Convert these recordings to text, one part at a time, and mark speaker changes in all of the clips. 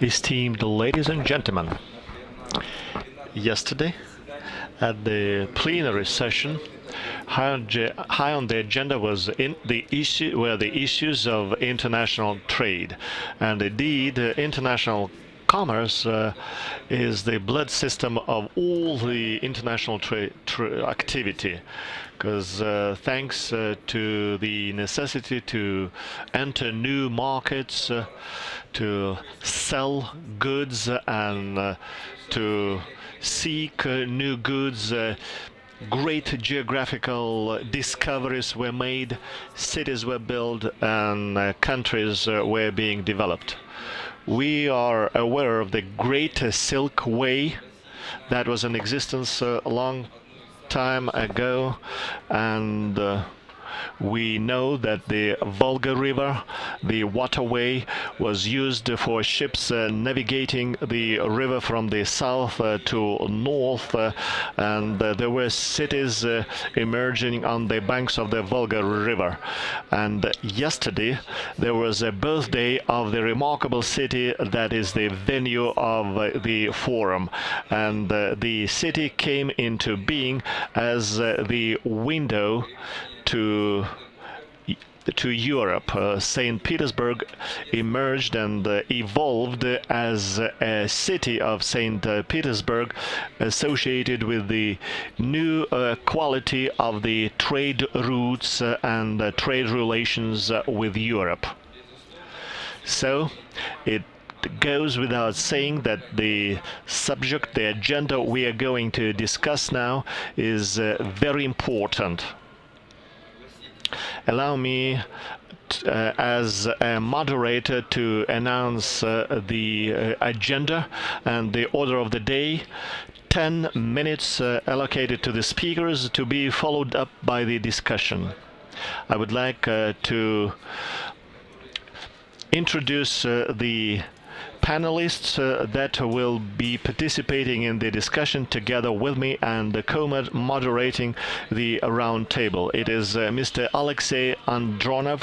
Speaker 1: Esteemed ladies and gentlemen, yesterday at the plenary session, high on, the agenda was the issue were the issues of international trade, and indeed international commerce uh, is the blood system of all the international trade activity. Because uh, thanks uh, to the necessity to enter new markets uh, to sell goods and uh, to seek uh, new goods great geographical discoveries were made cities were built and countries were being developed we are aware of the Great Silk Way that was in existence uh, a long time ago and uh, we know that the Volga River, the waterway, was used for ships uh, navigating the river from the south uh, to north, uh, and uh, there were cities uh, emerging on the banks of the Volga River. And yesterday there was a birthday of the remarkable city that is the venue of uh, the forum, and the city came into being as the window to to Europe. Uh, St. Petersburg emerged and uh, evolved as a city of St. Petersburg associated with the new uh, quality of the trade routes uh, and uh, trade relations uh, with Europe. So it goes without saying that the subject, the agenda we are going to discuss now is very important allow me uh, as a moderator to announce uh, the uh, agenda and the order of the day 10 minutes uh, allocated to the speakers to be followed up by the discussion. I would like uh, to introduce uh, the panelists uh, that will be participating in the discussion together with me and the co-moderating the round table. It is uh, Mr. Alexey Andronov,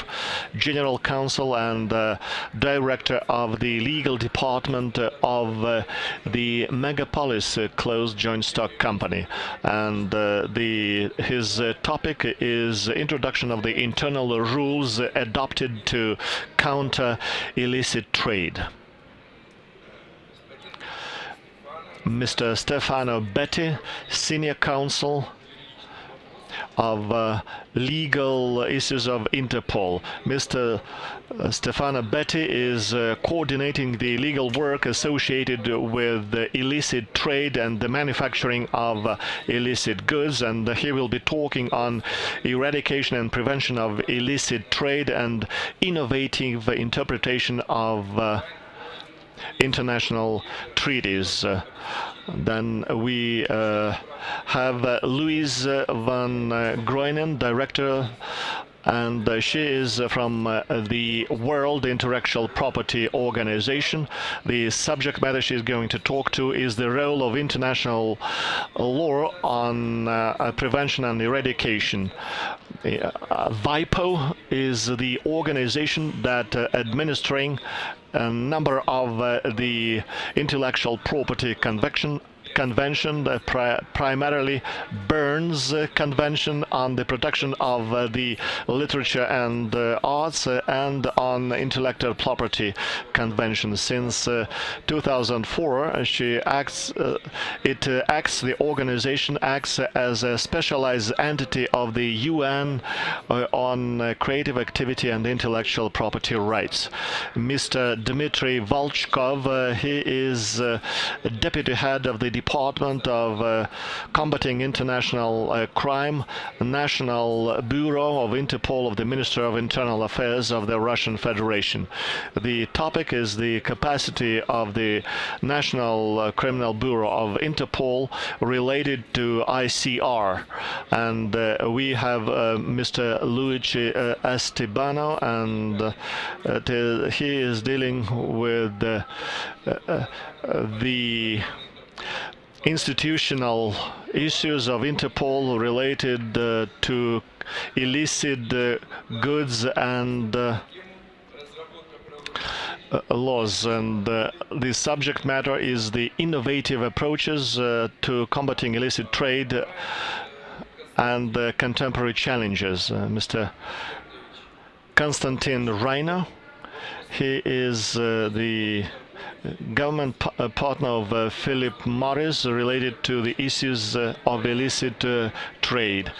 Speaker 1: General Counsel and uh, Director of the Legal Department of uh, the Megapolis uh, Closed Joint Stock Company. And uh, the his topic is introduction of the internal rules adopted to counter illicit trade. Mr. Stefano Betti, Senior Counsel of uh, legal issues of Interpol. Mr. Uh, Stefano Betti is uh, coordinating the legal work associated with illicit trade and the manufacturing of uh, illicit goods and he will be talking on eradication and prevention of illicit trade and innovative interpretation of uh, international treaties. Uh, then we uh, have uh, Louise van Greunen, Director and uh, she is from uh, the World Intellectual Property Organization. The subject matter she's going to talk to is the role of international law on uh, prevention and eradication. WIPO is the organization that administering a number of uh, the intellectual property convention convention, pri primarily Berne's uh, convention on the protection of uh, the literature and uh, arts and on intellectual property convention. Since uh, 2004, she acts, it acts, the organization acts as a specialized entity of the UN on creative activity and intellectual property rights. Mr. Dmitry Volchkov, he is deputy head of the Department of uh, Combating International uh, Crime, National Bureau of Interpol of the Minister of Internal Affairs of the Russian Federation. The topic is the capacity of the National uh, Criminal Bureau of Interpol related to ICR. And uh, we have uh, Mr. Luigi uh, Estebano, and he is dealing with the institutional issues of Interpol related uh, to illicit uh, goods and uh, uh, laws and uh, the subject matter is the innovative approaches uh, to combating illicit trade and contemporary challenges. Mr. Konstantin Reiner, he is the government uh, partner of Philip Morris related to the issues of illicit trade.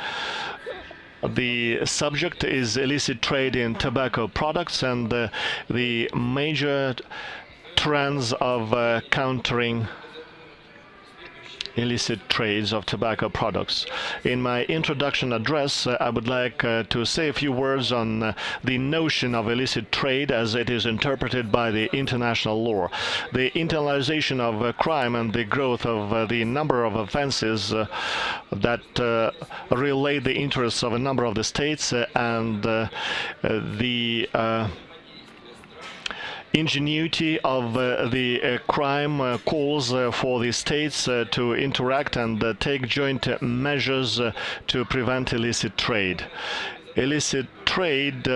Speaker 1: The subject is illicit trade in tobacco products and uh, the major trends of uh, countering illicit trades of tobacco products. In my introduction address, uh, I would like uh, to say a few words on uh, the notion of illicit trade as it is interpreted by the international law. The internalization of uh, crime and the growth of uh, the number of offenses uh, that relate the interests of a number of the states and the ingenuity of uh, the uh, crime uh, calls for the states to interact and take joint measures to prevent illicit trade. Illicit trade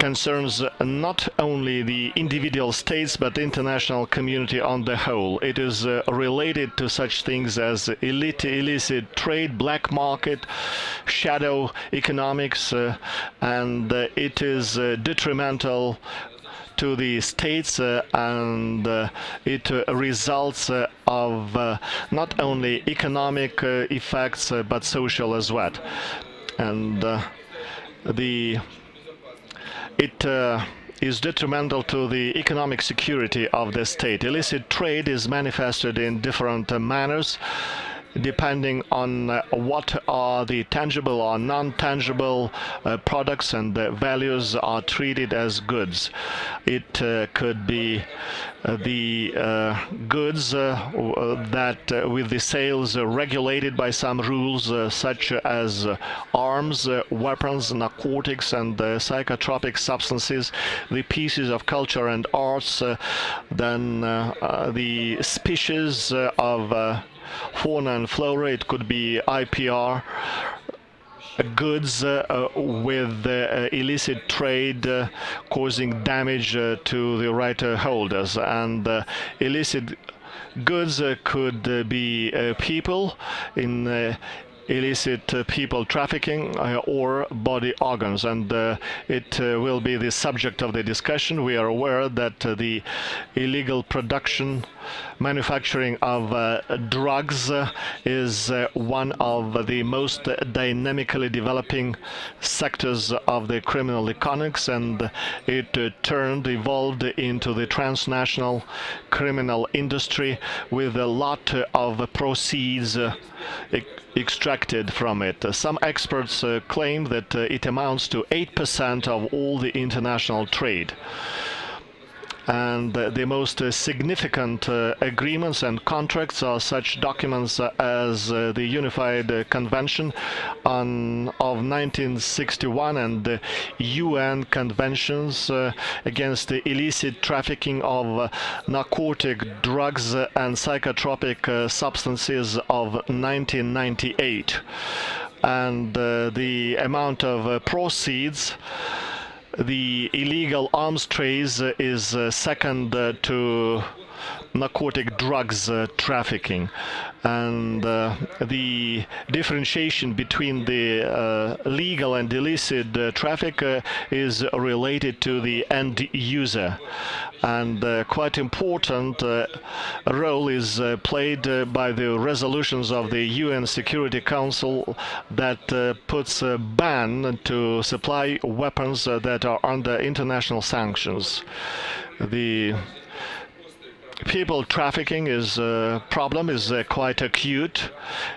Speaker 1: concerns not only the individual states but the international community on the whole. It is uh, related to such things as illicit, illicit trade, black market, shadow economics, uh, and uh, it is uh, detrimental to the states uh, and uh, it uh, results of not only economic effects but social as well. And the it uh, is detrimental to the economic security of the state. Illicit trade is manifested in different uh, manners depending on uh, what are the tangible or non-tangible uh, products and the values are treated as goods. It uh, could be uh, the uh, goods uh, that with the sales regulated by some rules such as arms, weapons, narcotics and psychotropic substances, the pieces of culture and arts, then the species of fauna and flora, it could be IPR, goods uh, with uh, illicit trade uh, causing damage uh, to the right holders. And uh, illicit goods uh, could be people in illicit uh, people trafficking uh, or body organs and uh, it will be the subject of the discussion. We are aware that the illegal production manufacturing of uh, drugs uh, is uh, one of the most dynamically developing sectors of the criminal economics and it turned, evolved into the transnational criminal industry with a lot of proceeds extracted from it. Some experts uh, claim that uh, it amounts to 8% of all the international trade and the most significant uh, agreements and contracts are such documents as uh, the Unified Convention on, of 1961 and the UN conventions uh, against the illicit trafficking of narcotic drugs and psychotropic substances of 1998 and uh, the amount of uh, proceeds the illegal arms trade is uh, second uh, to narcotic drugs uh, trafficking and uh, the differentiation between the uh, legal and illicit uh, traffic uh, is related to the end user and uh, quite important role is played by the resolutions of the UN Security Council that puts a ban to supply weapons that are under international sanctions. The people trafficking is a uh, problem is uh, quite acute.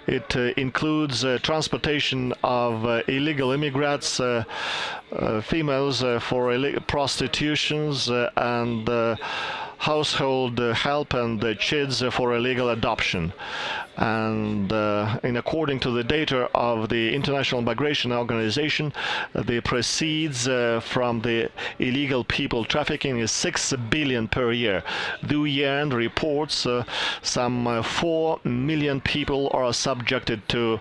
Speaker 1: It uh, includes uh, transportation of uh, illegal immigrants, uh, females for prostitutions and household help and kids for illegal adoption. And uh, in according to the data of the International Migration Organization, the proceeds uh, from the illegal people trafficking is 6 billion per year. The UN reports uh, some uh, 4 million people are subjected to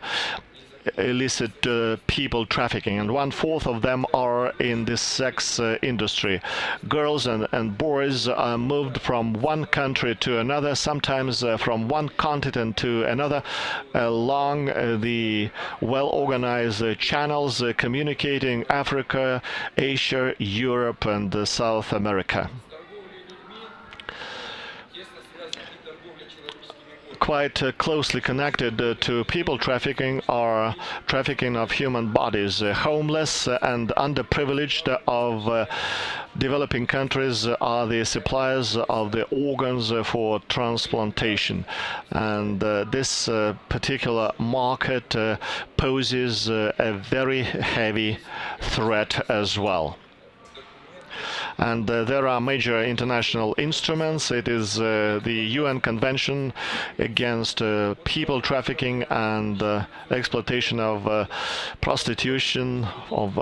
Speaker 1: illicit uh, people trafficking, and one fourth of them are in the sex uh, industry. Girls and, and boys are moved from one country to another, sometimes uh, from one continent to another, along uh, the well organized uh, channels uh, communicating Africa, Asia, Europe, and South America. Quite uh, closely connected uh, to people trafficking or trafficking of human bodies. Uh, homeless and underprivileged of developing countries are the suppliers of the organs for transplantation. And this particular market poses a very heavy threat as well and uh, there are major international instruments. It is uh, the UN Convention against uh, people trafficking and exploitation of prostitution of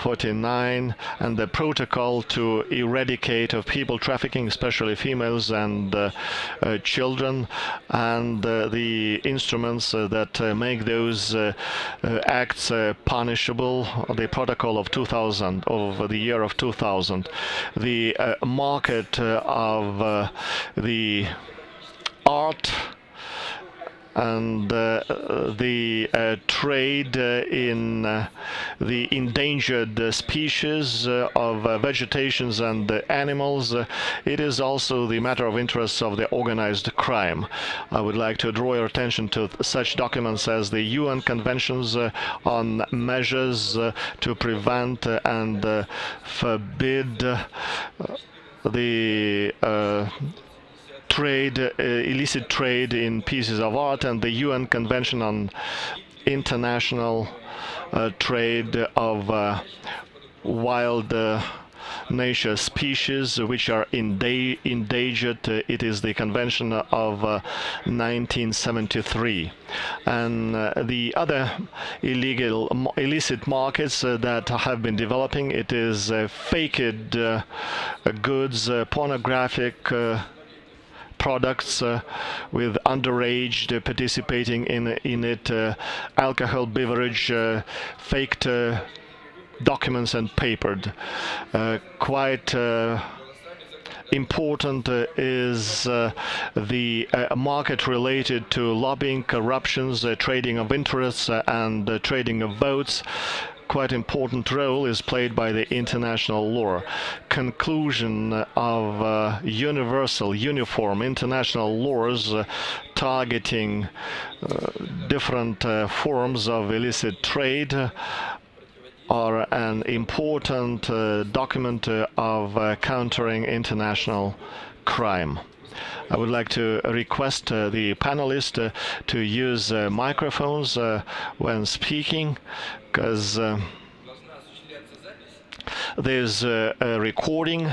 Speaker 1: 49 and the protocol to eradicate of people trafficking, especially females and uh, uh, children, and uh, the instruments uh, that uh, make those uh, acts punishable, the protocol of 2000, of the year of 2000. The market of the art and uh, the uh, trade uh, in uh, the endangered uh, species uh, of vegetations and animals. it is also the matter of interest of the organized crime. I would like to draw your attention to such documents as the UN Conventions on measures to prevent and forbid the trade, uh, illicit trade in pieces of art, and the UN Convention on International uh, Trade of uh, Wild nature species which are endangered. It is the Convention of uh, 1973. And the other illegal, illicit markets that have been developing, it is faked goods, pornographic products uh, with underage uh, participating in in it, uh, alcohol beverage, faked documents and papered. quite important uh, is uh, the uh, market related to lobbying, corruptions, trading of interests, and trading of votes quite important role is played by the international law. Conclusion of uh, universal, uniform international laws uh, targeting uh, different uh, forms of illicit trade are an important uh, document of countering international crime. I would like to request uh, the panelists uh, to use uh, microphones when speaking because there's a, a, recording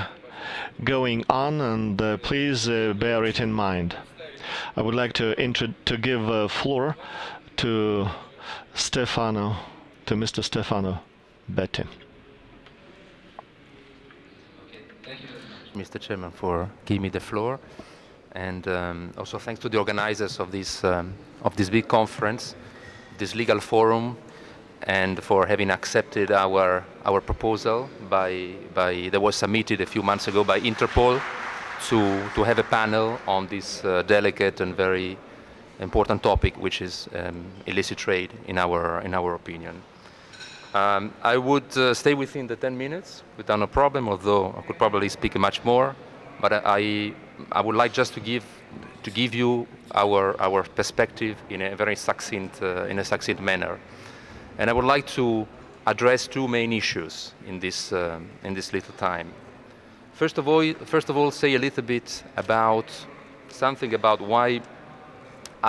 Speaker 1: going on and please bear it in mind. I would like to to give a floor to Stefano, to Mr. Stefano Betti.
Speaker 2: Mr. Chairman, for giving me the floor and um, also thanks to the organizers of this um, of this big conference, this legal forum, and for having accepted our our proposal by by that was submitted a few months ago by Interpol to to have a panel on this uh, delicate and very important topic, which is um, illicit trade, in our in our opinion. Um, I would uh, stay within the 10 minutes without a problem, although I could probably speak much more. But I I would like just to give to give you our our perspective in a very succinct uh, in a succinct manner, and I would like to address two main issues in this uh, in this little time. First of all, first of all, say a little bit about something about why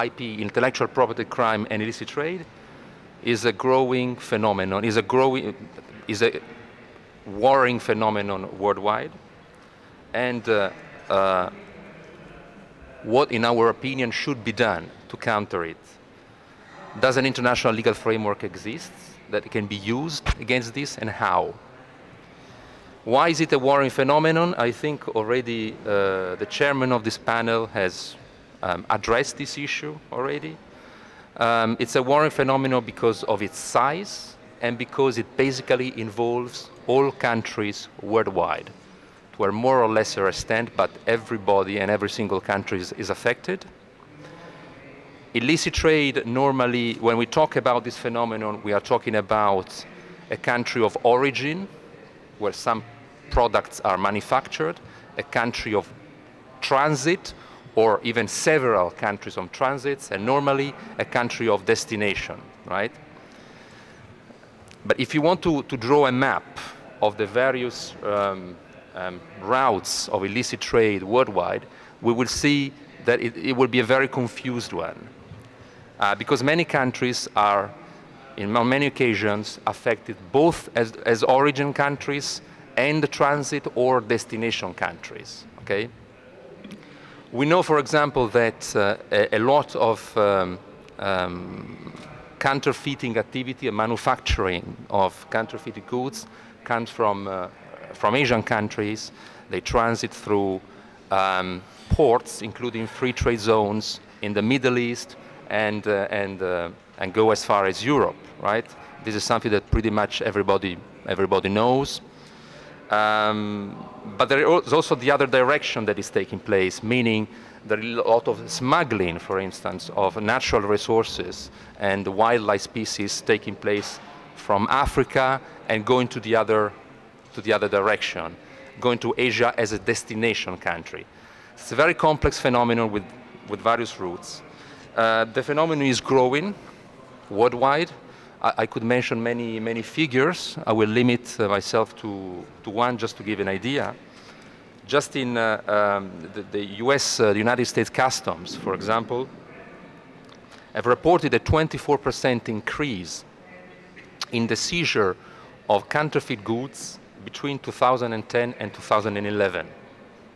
Speaker 2: IP, intellectual property crime, and illicit trade is a growing phenomenon, is a growing, is a worrying phenomenon worldwide, and uh, uh, what, in our opinion, should be done to counter it. Does an international legal framework exist that can be used against this, and how? Why is it a worrying phenomenon? I think already uh, the chairman of this panel has um, addressed this issue already. Um, it's a worrying phenomenon because of its size and because it basically involves all countries worldwide to a more or lesser extent, but everybody and every single country is, is affected. Illicit trade, normally, when we talk about this phenomenon, we are talking about a country of origin, where some products are manufactured, a country of transit, or even several countries of transits, and normally a country of destination, right? But if you want to, to draw a map of the various um, um, routes of illicit trade worldwide, we will see that it, it will be a very confused one. Uh, because many countries are, in many occasions, affected both as, as origin countries and transit or destination countries, okay? We know, for example, that uh, a, a, lot of um, um, counterfeiting activity and manufacturing of counterfeited goods comes from, uh, from Asian countries. They transit through um, ports, including free trade zones in the Middle East, and, uh, and, uh, and go as far as Europe, right? This is something that pretty much everybody, everybody knows. Um, but there is also the other direction that is taking place, meaning there is a lot of smuggling, for instance, of natural resources and wildlife species taking place from Africa and going to the other, to the other direction, going to Asia as a destination country. It's a very complex phenomenon with, with various routes. Uh, the phenomenon is growing worldwide. I, I, could mention many, many figures. I will limit uh, myself to, to one just to give an idea. Just in uh, um, the, the, US, uh, the United States Customs, for example, have reported a 24% increase in the seizure of counterfeit goods between 2010 and 2011.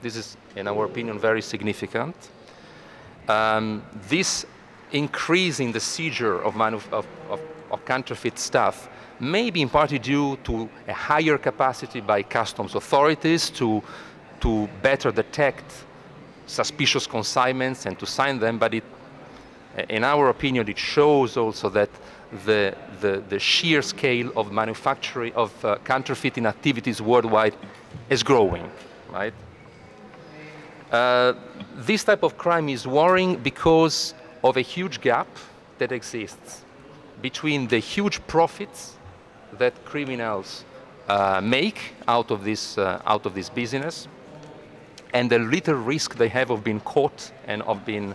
Speaker 2: This is, in our opinion, very significant. Um, this increase in the seizure of, of, of, of, counterfeit stuff may be in part due to a higher capacity by customs authorities to, to better detect suspicious consignments and to sign them, but it, in our opinion, it shows also that the, the, the sheer scale of manufacturing of uh, counterfeiting activities worldwide is growing, right? Uh, this type of crime is worrying because of a huge gap that exists between the huge profits that criminals uh, make out of this uh, out of this business and the little risk they have of being caught and of being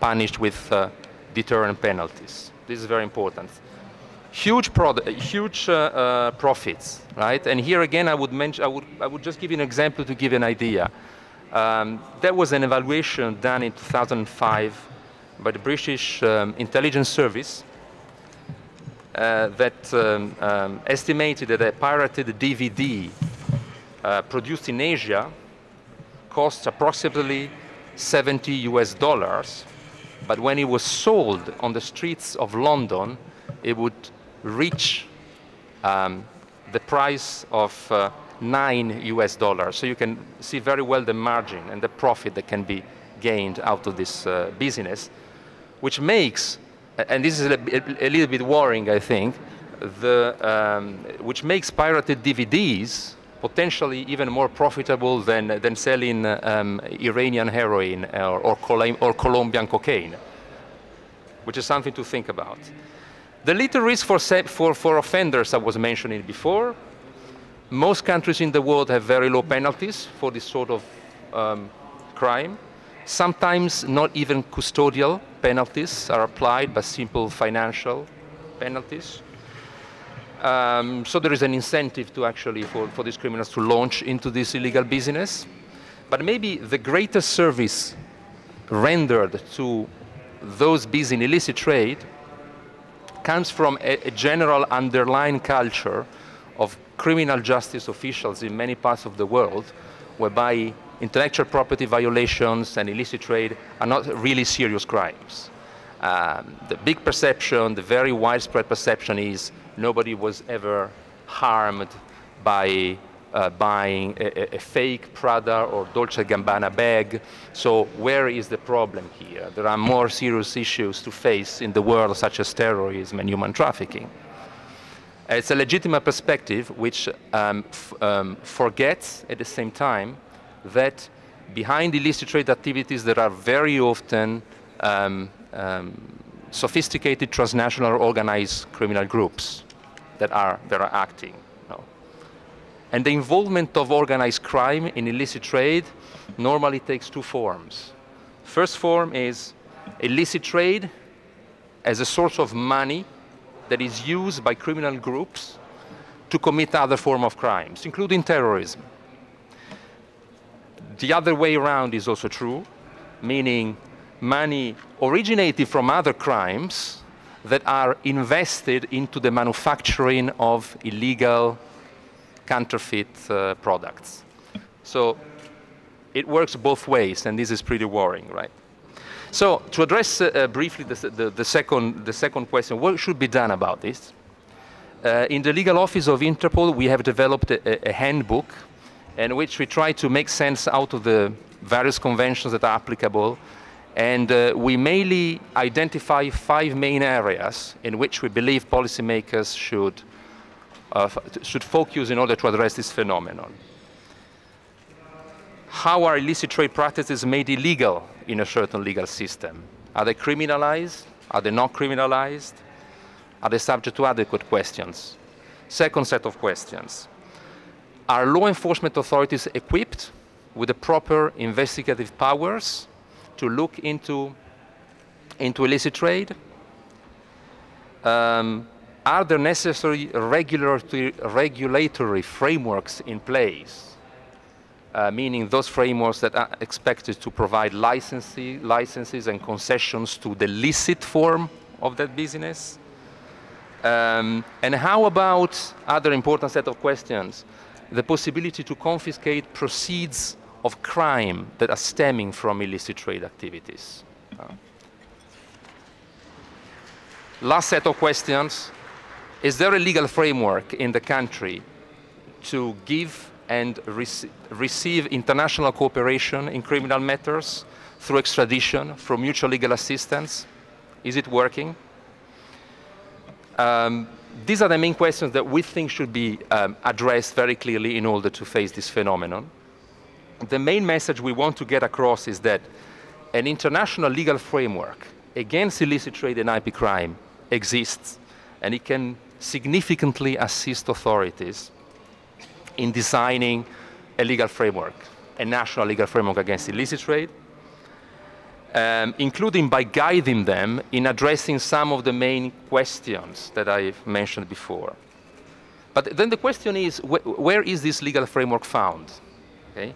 Speaker 2: punished with uh, deterrent penalties. This is very important. Huge, huge uh, uh, profits, right? And here again, I would mention, I would, I would just give you an example to give an idea. Um, there was an evaluation done in 2005 by the British um, Intelligence Service uh, that um, um, estimated that a pirated DVD uh, produced in Asia cost approximately 70 US dollars, but when it was sold on the streets of London, it would reach um, the price of uh, nine US dollars. So you can see very well the margin and the profit that can be gained out of this uh, business, which makes, and this is a, a, little bit worrying, I think, the, um, which makes pirated DVDs potentially even more profitable than, than selling um, Iranian heroin or, or, or Colombian cocaine, which is something to think about. The little risk for, for, for offenders I was mentioning before, most countries in the world have very low penalties for this sort of um, crime. Sometimes not even custodial penalties are applied, but simple financial penalties. Um, so there is an incentive to actually for, for these criminals to launch into this illegal business. But maybe the greatest service rendered to those busy in illicit trade comes from a, a general underlying culture of criminal justice officials in many parts of the world, whereby intellectual property violations and illicit trade are not really serious crimes. Um, the big perception, the very widespread perception is nobody was ever harmed by uh, buying a, a, fake Prada or Dolce Gabbana bag. So where is the problem here? There are more serious issues to face in the world, such as terrorism and human trafficking. It's a legitimate perspective which um, um, forgets at the same time that behind illicit trade activities there are very often um, um sophisticated transnational organized criminal groups that are, that are acting. And the involvement of organized crime in illicit trade normally takes two forms. First form is illicit trade as a source of money that is used by criminal groups to commit other form of crimes, including terrorism. The other way around is also true, meaning money originated from other crimes that are invested into the manufacturing of illegal counterfeit uh, products. So it works both ways, and this is pretty worrying, right? So to address uh, uh, briefly the, the, the, second, the second question, what should be done about this? Uh, in the legal office of Interpol, we have developed a, a, handbook in which we try to make sense out of the various conventions that are applicable. And uh, we mainly identify five main areas in which we believe policymakers should, uh, should focus in order to address this phenomenon how are illicit trade practices made illegal in a certain legal system? Are they criminalized? Are they not criminalized? Are they subject to adequate questions? Second set of questions. Are law enforcement authorities equipped with the proper investigative powers to look into, into illicit trade? Um, are there necessary regulatory, regulatory frameworks in place uh, meaning those frameworks that are expected to provide licenses and concessions to the licit form of that business? Um, and how about other important set of questions? The possibility to confiscate proceeds of crime that are stemming from illicit trade activities. Uh, last set of questions. Is there a legal framework in the country to give and rec receive international cooperation in criminal matters through extradition, through mutual legal assistance? Is it working? Um, these are the main questions that we think should be um, addressed very clearly in order to face this phenomenon. The main message we want to get across is that an international legal framework against illicit trade and IP crime exists, and it can significantly assist authorities in designing a legal framework, a national legal framework against illicit trade, um, including by guiding them in addressing some of the main questions that I've mentioned before. But then the question is, wh where is this legal framework found? Okay?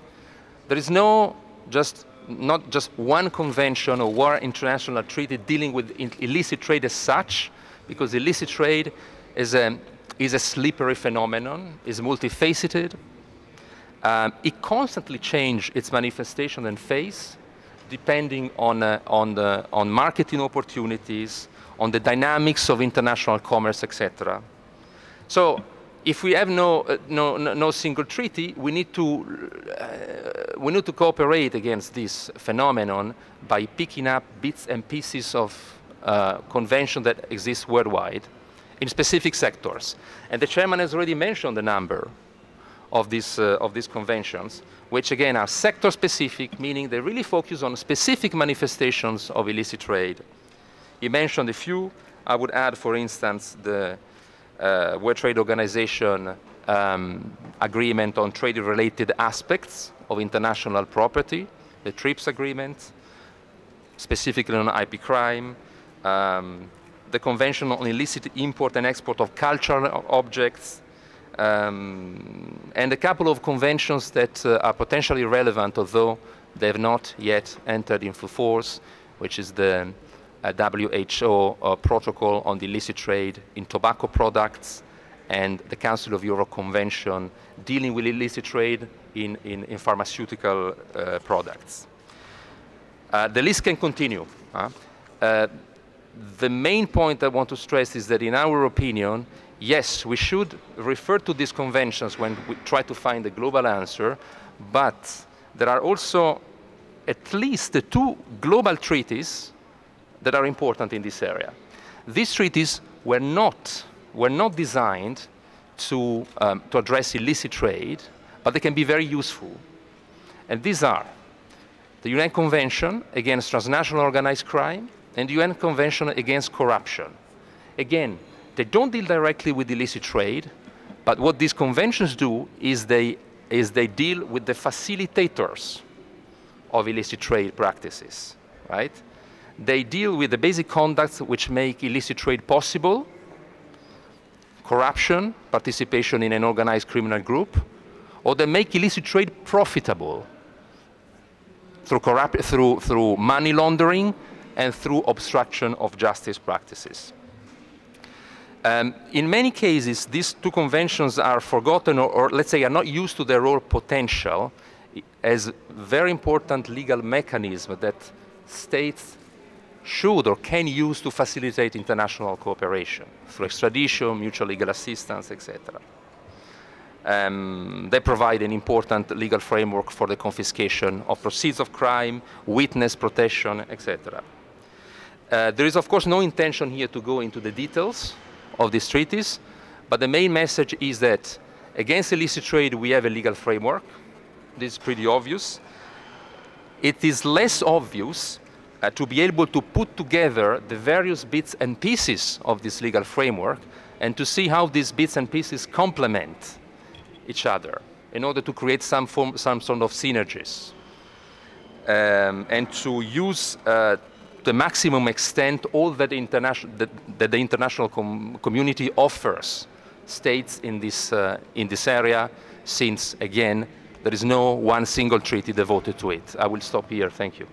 Speaker 2: There is no just not just one convention or one international treaty dealing with illicit trade as such, because illicit trade is a, is a slippery phenomenon, is multifaceted. Um, it constantly changes its manifestation and face depending on, uh, on, the, on marketing opportunities, on the dynamics of international commerce, etc. So if we have no, uh, no, no, single treaty, we need, to, uh, we need to cooperate against this phenomenon by picking up bits and pieces of uh, convention that exist worldwide in specific sectors. And the chairman has already mentioned the number of these, uh, of these conventions, which again are sector specific, meaning they really focus on specific manifestations of illicit trade. He mentioned a few. I would add, for instance, the uh, World Trade Organization um, agreement on trade-related aspects of international property, the TRIPS agreement, specifically on IP crime, um, the Convention on Illicit Import and Export of Cultural Objects, um, and a couple of conventions that uh, are potentially relevant, although they have not yet entered into force, which is the uh, WHO uh, Protocol on the Illicit Trade in Tobacco Products and the Council of Europe Convention dealing with illicit trade in, in, in pharmaceutical uh, products. Uh, the list can continue. Uh, the main point I want to stress is that in our opinion, yes, we should refer to these conventions when we try to find a global answer, but there are also at least two global treaties that are important in this area. These treaties were not, were not designed to, um, to address illicit trade, but they can be very useful. And these are the UN Convention Against Transnational Organized Crime and the UN Convention Against Corruption. Again, they don't deal directly with illicit trade, but what these conventions do is they, is they deal with the facilitators of illicit trade practices, right? They deal with the basic conducts which make illicit trade possible, corruption, participation in an organized criminal group, or they make illicit trade profitable through, through, through money laundering and through obstruction of justice practices. Um, in many cases, these two conventions are forgotten or, or, let's say, are not used to their raw potential as very important legal mechanism that states should or can use to facilitate international cooperation through extradition, mutual legal assistance, etc. Um, they provide an important legal framework for the confiscation of proceeds of crime, witness protection, etc. Uh, there is, of course, no intention here to go into the details of these treaties, but the main message is that against illicit trade, we have a legal framework. This is pretty obvious. It is less obvious uh, to be able to put together the various bits and pieces of this legal framework and to see how these bits and pieces complement each other in order to create some, form, some sort of synergies um, and to use uh, the maximum extent all that, that, that the international com community offers states in this, uh, in this area since, again, there is no one single treaty devoted to it. I will stop here. Thank you.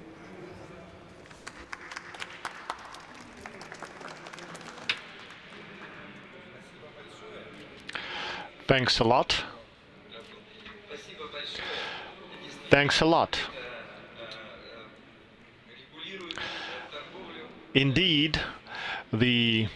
Speaker 1: Thanks a lot. Thanks a lot. Indeed, the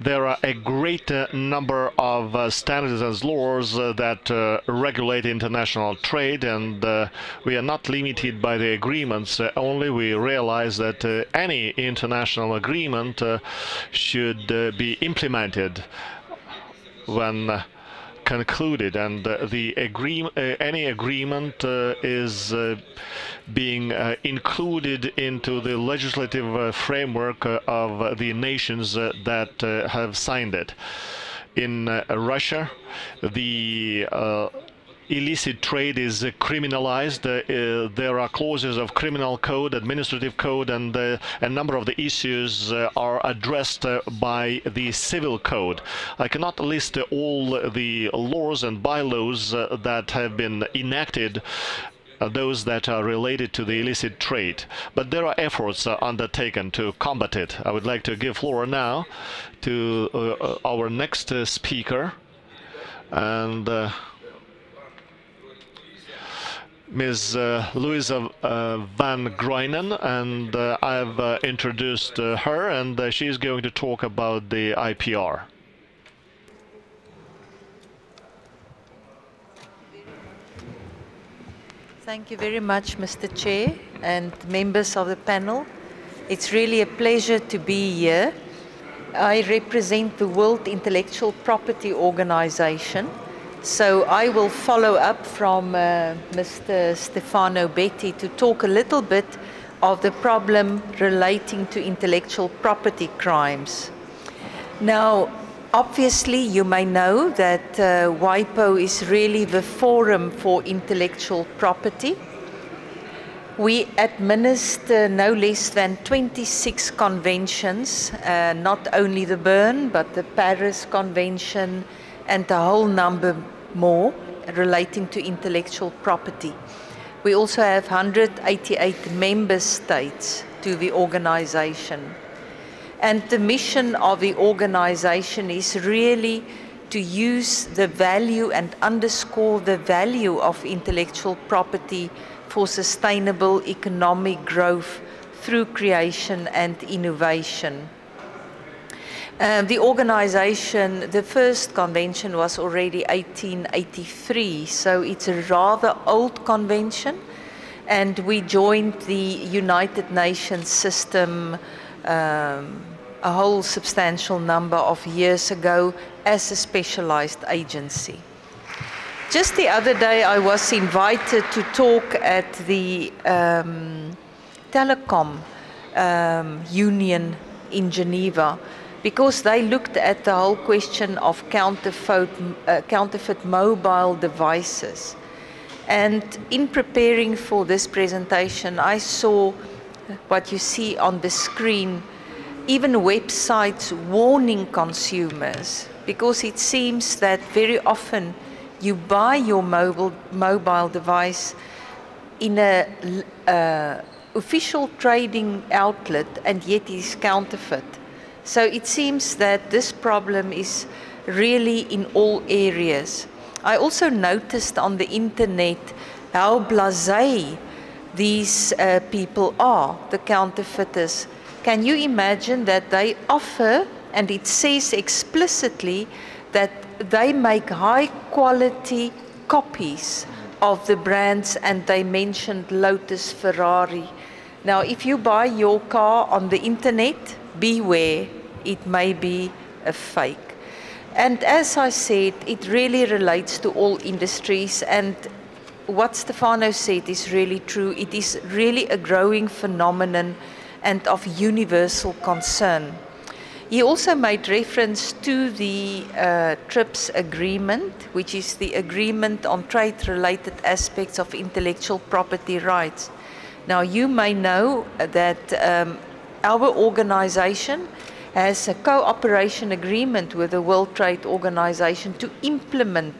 Speaker 1: there are a great uh, number of uh, standards and laws uh, that uh, regulate international trade and uh, we are not limited by the agreements. Uh, only we realize that any international agreement should be implemented when concluded and uh, the agree uh, any agreement uh, is uh, being uh, included into the legislative uh, framework of the nations that have signed it. In Russia, the illicit trade is criminalized. Uh, there are clauses of criminal code, administrative code, and uh, a number of the issues uh, are addressed uh, by the civil code. I cannot list all the laws and bylaws uh, that have been enacted uh, those that are related to the illicit trade. But there are efforts uh, undertaken to combat it. I would like to give floor now to uh, our next speaker. And Ms. Uh, Louisa uh, van Greunen, and uh, I've uh, introduced uh, her, and uh, she's going to talk about the IPR.
Speaker 3: Thank you very much, Mr. Chair and members of the panel. It's really a pleasure to be here. I represent the World Intellectual Property Organization, so I will follow up from uh, Mr. Stefano Betti to talk a little bit of the problem relating to intellectual property crimes. Now, obviously, you may know that uh, WIPO is really the forum for intellectual property. We administer no less than 26 conventions, uh, not only the Berne, but the Paris Convention, and a whole number more relating to intellectual property. We also have 188 member states to the organization. And the mission of the organization is really to use the value and underscore the value of intellectual property for sustainable economic growth through creation and innovation. Um, the organization, the first convention was already 1883, so it's a rather old convention. And we joined the United Nations system um, a whole substantial number of years ago as a specialized agency. Just the other day, I was invited to talk at the um, telecom um, union in Geneva because they looked at the whole question of counterfeit, uh, counterfeit mobile devices. And in preparing for this presentation, I saw what you see on the screen, even websites warning consumers, because it seems that very often you buy your mobile, mobile device in a uh, official trading outlet and yet it is counterfeit. So it seems that this problem is really in all areas. I also noticed on the internet how blasé these uh, people are, the counterfeiters. Can you imagine that they offer, and it says explicitly, that they make high quality copies of the brands, and they mentioned Lotus, Ferrari. Now, if you buy your car on the internet, beware, it may be a fake. And as I said, it really relates to all industries. And what Stefano said is really true. It is really a growing phenomenon and of universal concern. He also made reference to the uh, TRIPS agreement, which is the agreement on trade related aspects of intellectual property rights. Now, you may know that um, our organization has a cooperation agreement with the World Trade Organization to implement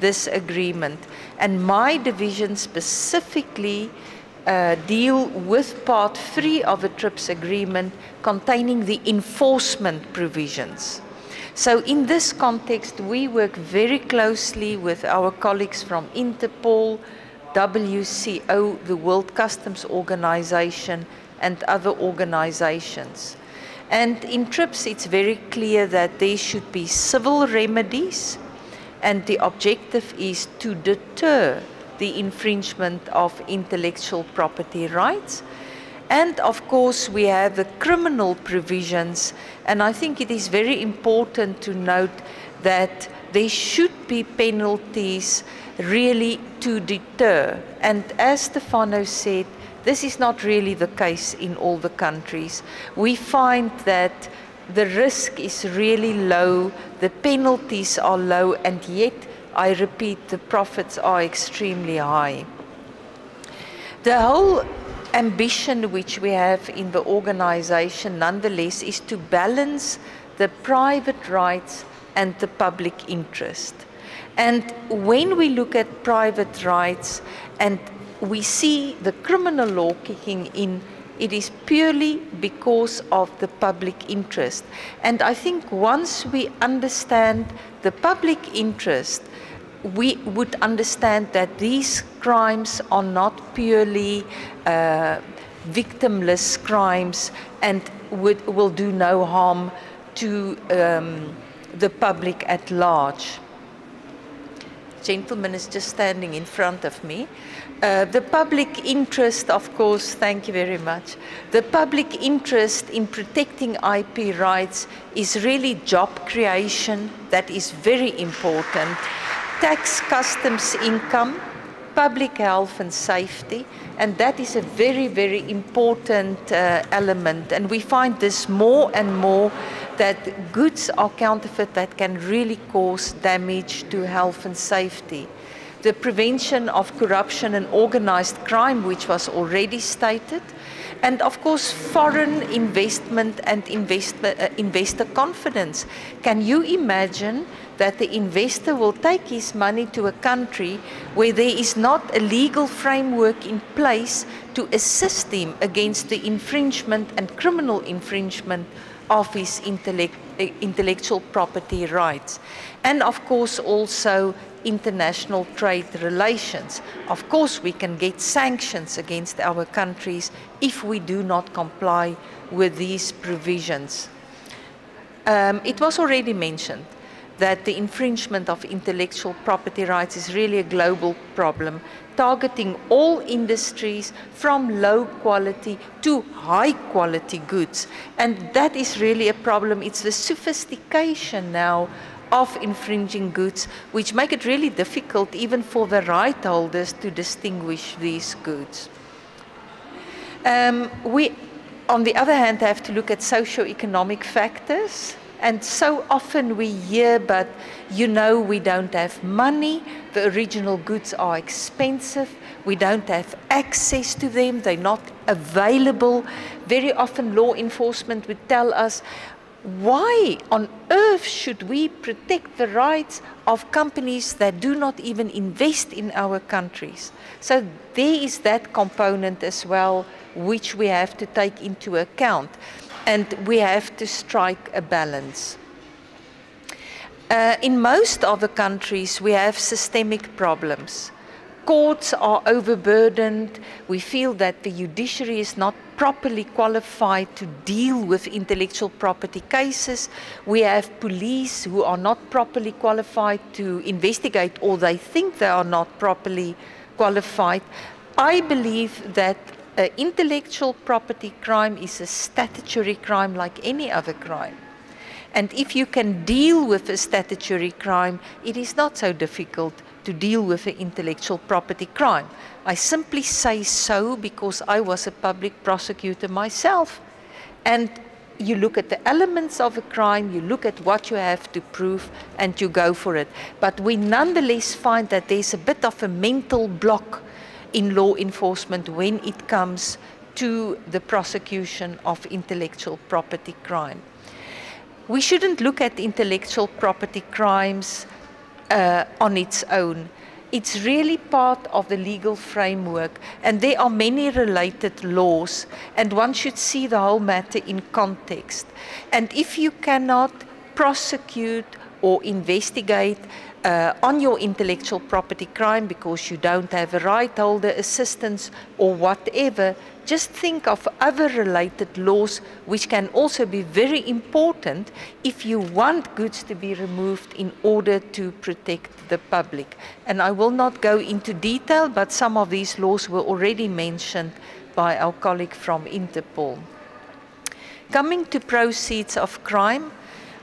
Speaker 3: this agreement. And my division specifically uh, deal with part three of the TRIPS agreement containing the enforcement provisions. So in this context, we work very closely with our colleagues from Interpol, WCO, the World Customs Organization, and other organizations. And in TRIPS, it's very clear that there should be civil remedies, and the objective is to deter the infringement of intellectual property rights. And of course, we have the criminal provisions, and I think it is very important to note that there should be penalties really to deter. And as Stefano said, this is not really the case in all the countries. We find that the risk is really low, the penalties are low, and yet, I repeat, the profits are extremely high. The whole ambition which we have in the organization, nonetheless, is to balance the private rights and the public interest. And when we look at private rights and we see the criminal law kicking in, it is purely because of the public interest. And I think once we understand the public interest, we would understand that these crimes are not purely uh, victimless crimes and would, will do no harm to um, the public at large. Gentleman is just standing in front of me. Uh, the public interest, of course, thank you very much. The public interest in protecting IP rights is really job creation, that is very important. Tax, customs, income, public health and safety, and that is a very, very important uh, element. And we find this more and more that goods are counterfeit that can really cause damage to health and safety the prevention of corruption and organized crime, which was already stated, and of course, foreign investment and invest, uh, investor confidence. Can you imagine that the investor will take his money to a country where there is not a legal framework in place to assist him against the infringement and criminal infringement of his intellect, intellectual property rights? And of course, also international trade relations. Of course, we can get sanctions against our countries if we do not comply with these provisions. Um, it was already mentioned that the infringement of intellectual property rights is really a global problem, targeting all industries from low quality to high quality goods. And that is really a problem. It's the sophistication now of infringing goods, which make it really difficult even for the right holders to distinguish these goods. Um, we, on the other hand, have to look at socio-economic factors. And so often we hear, but you know, we don't have money, the original goods are expensive, we don't have access to them, they're not available. Very often, law enforcement would tell us, why on earth should we protect the rights of companies that do not even invest in our countries? So there is that component as well, which we have to take into account. And we have to strike a balance. Uh, in most other countries, we have systemic problems. Courts are overburdened. We feel that the judiciary is not properly qualified to deal with intellectual property cases. We have police who are not properly qualified to investigate, or they think they are not properly qualified. I believe that uh, intellectual property crime is a statutory crime like any other crime. And if you can deal with a statutory crime, it is not so difficult to deal with an intellectual property crime. I simply say so because I was a public prosecutor myself. And you look at the elements of a crime, you look at what you have to prove, and you go for it. But we nonetheless find that there's a bit of a mental block in law enforcement when it comes to the prosecution of intellectual property crime we shouldn't look at intellectual property crimes uh, on its own. It's really part of the legal framework, and there are many related laws, and one should see the whole matter in context. And if you cannot prosecute or investigate uh, on your intellectual property crime because you don't have a right holder assistance or whatever, just think of other related laws which can also be very important if you want goods to be removed in order to protect the public. And I will not go into detail, but some of these laws were already mentioned by our colleague from Interpol. Coming to proceeds of crime,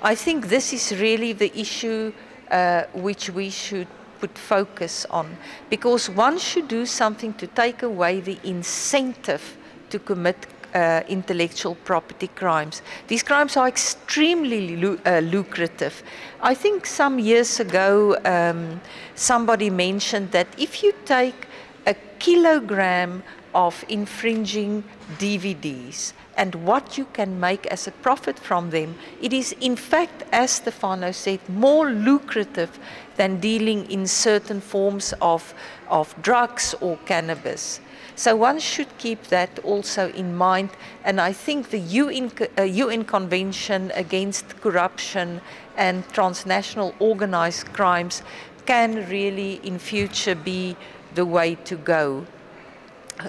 Speaker 3: I think this is really the issue uh, which we should put focus on because one should do something to take away the incentive to commit uh, intellectual property crimes. These crimes are extremely lu uh, lucrative. I think some years ago um, somebody mentioned that if you take a kilogram of infringing DVDs and what you can make as a profit from them, it is in fact, as Stefano said, more lucrative than dealing in certain forms of, of drugs or cannabis. So one should keep that also in mind. And I think the UN, uh, UN Convention Against Corruption and Transnational Organized Crimes can really in future be the way to go.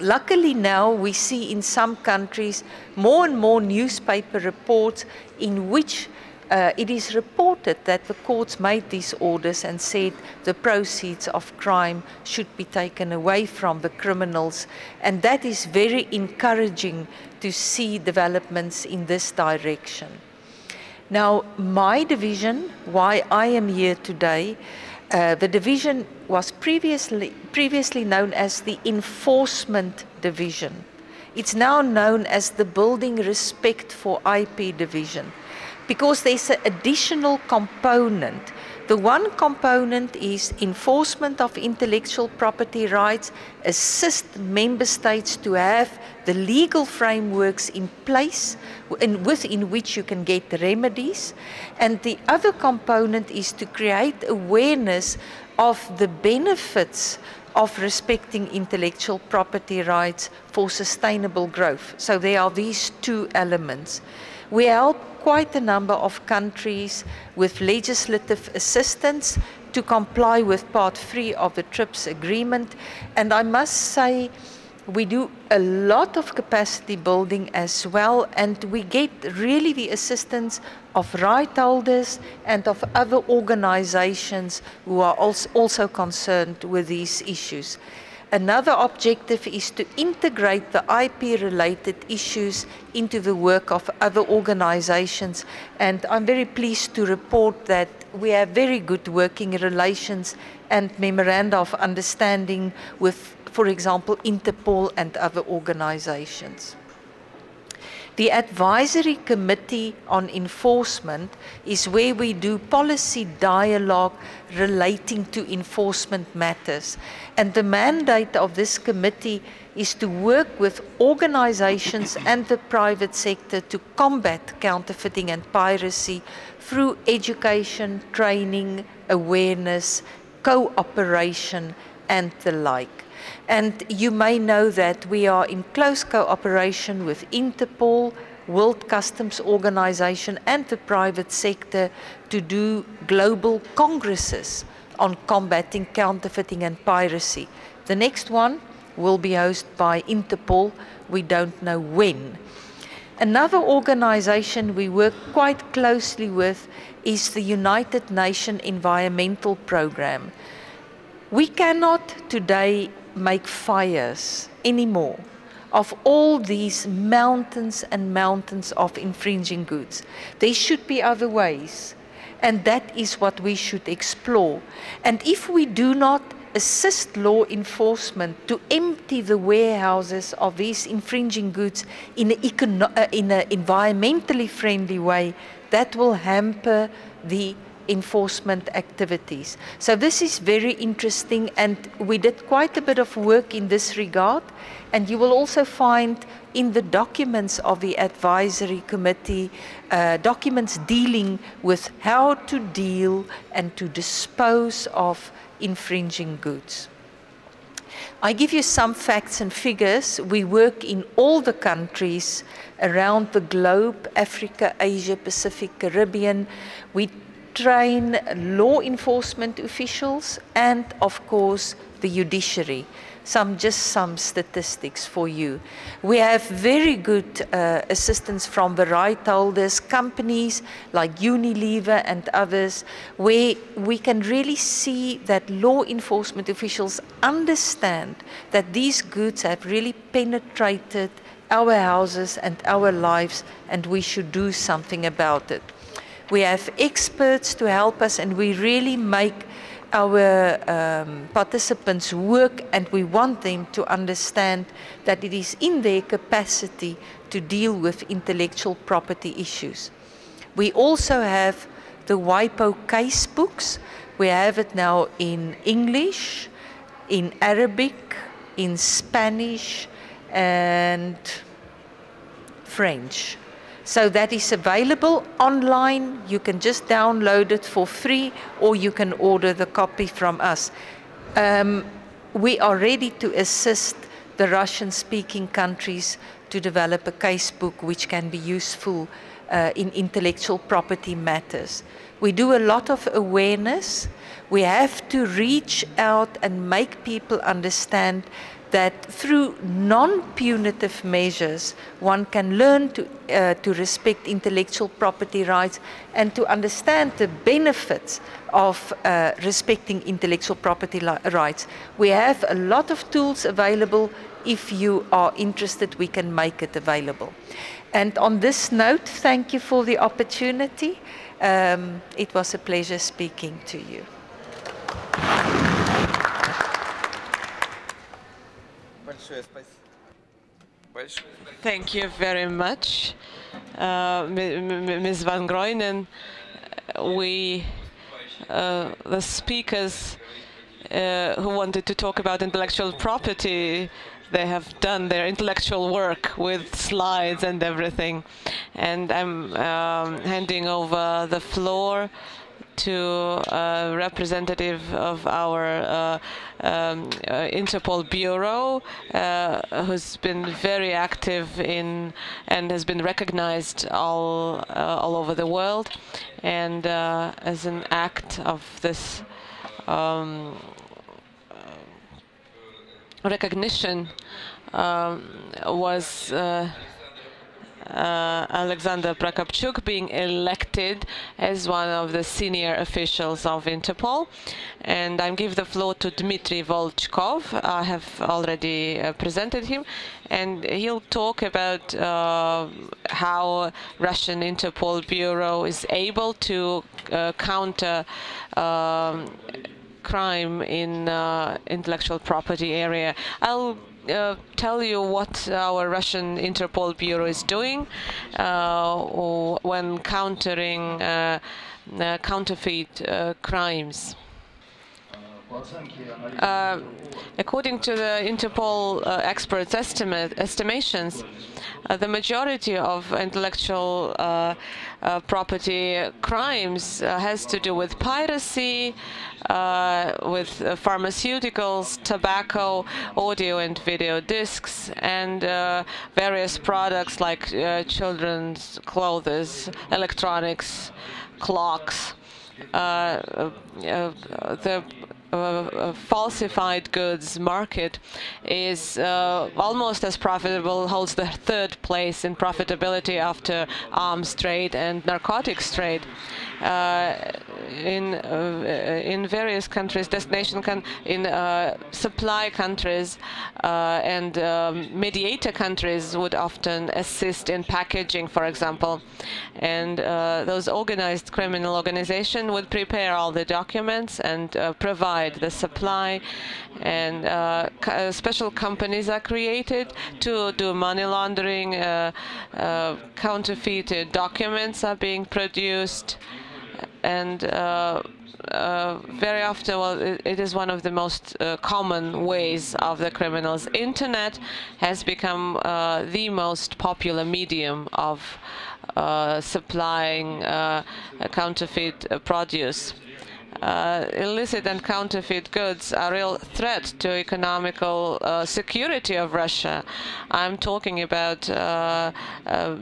Speaker 3: Luckily now we see in some countries more and more newspaper reports in which uh, it is reported that the courts made these orders and said the proceeds of crime should be taken away from the criminals. And that is very encouraging to see developments in this direction. Now, my division, why I am here today, uh, the division was previously, previously known as the Enforcement Division. It's now known as the Building Respect for IP Division because there's an additional component. The one component is enforcement of intellectual property rights, assist member states to have the legal frameworks in place in, within which you can get remedies. And the other component is to create awareness of the benefits of respecting intellectual property rights for sustainable growth. So there are these two elements. We help quite a number of countries with legislative assistance to comply with Part 3 of the TRIPS agreement. And I must say, we do a lot of capacity building as well, and we get really the assistance of right holders and of other organizations who are also concerned with these issues. Another objective is to integrate the IP related issues into the work of other organizations. And I'm very pleased to report that we have very good working relations and memoranda of understanding with for example, Interpol and other organizations. The Advisory Committee on Enforcement is where we do policy dialogue relating to enforcement matters. And the mandate of this committee is to work with organizations and the private sector to combat counterfeiting and piracy through education, training, awareness, cooperation, and the like. And you may know that we are in close cooperation with Interpol, World Customs Organization and the private sector to do global congresses on combating counterfeiting and piracy. The next one will be hosted by Interpol. We don't know when. Another organization we work quite closely with is the United Nations Environmental Programme. We cannot today make fires anymore of all these mountains and mountains of infringing goods. There should be other ways, and that is what we should explore. And if we do not assist law enforcement to empty the warehouses of these infringing goods in an uh, in environmentally friendly way, that will hamper the enforcement activities. So this is very interesting and we did quite a bit of work in this regard and you will also find in the documents of the advisory committee uh, documents dealing with how to deal and to dispose of infringing goods. I give you some facts and figures. We work in all the countries around the globe, Africa, Asia, Pacific, Caribbean. We train law enforcement officials and, of course, the judiciary. Some just some statistics for you. We have very good uh, assistance from the right holders, companies like Unilever and others, where we can really see that law enforcement officials understand that these goods have really penetrated our houses and our lives, and we should do something about it. We have experts to help us, and we really make our um, participants work, and we want them to understand that it is in their capacity to deal with intellectual property issues. We also have the WIPO case books. We have it now in English, in Arabic, in Spanish, and French. So that is available online. You can just download it for free or you can order the copy from us. Um, we are ready to assist the Russian speaking countries to develop a casebook which can be useful uh, in intellectual property matters. We do a lot of awareness. We have to reach out and make people understand that through non-punitive measures, one can learn to, uh, to respect intellectual property rights and to understand the benefits of uh, respecting intellectual property rights. We have a lot of tools available. If you are interested, we can make it available. And on this note, thank you for the opportunity. Um, it was a pleasure speaking to you.
Speaker 4: Thank you very much, uh, Ms. Van Greunen. We, uh, the speakers uh, who wanted to talk about intellectual property, they have done their intellectual work with slides and everything. And I'm um, handing over the floor to a representative of our uh, um, uh, Interpol Bureau, uh, who's been very active in and has been recognized all uh, all over the world, and uh, as an act of this um, recognition. um, was uh, uh, Alexander Prokopchuk being elected as one of the senior officials of Interpol. And I give the floor to Dmitry Volchkov. I have already uh, presented him. And he'll talk about uh, how Russian Interpol Bureau is able to uh, counter um, crime in uh, intellectual property area. I'll uh, tell you what our Russian Interpol Bureau is doing uh, when countering uh, uh, counterfeit crimes. Uh, according to the Interpol uh, experts' estimate, estimations, uh, the majority of intellectual uh, property crimes uh, has to do with piracy, uh, with pharmaceuticals, tobacco, audio and video discs, and various products like children's clothes, electronics, clocks. Uh, uh, the uh, falsified goods market is uh, almost as profitable, holds the third place in profitability after arms trade and narcotics trade. Uh, in uh, in various countries, destination con in uh, supply countries and mediator countries would often assist in packaging, for example, and those organized criminal organization would prepare all the documents and provide the supply. And special companies are created to do money laundering uh, counterfeited documents are being produced and uh, uh, very often, well, it, it is one of the most uh, common ways of the criminals. Internet has become the most popular medium of supplying counterfeit produce. Uh, illicit and counterfeit goods are a real threat to economical uh, security of Russia. I'm talking about uh,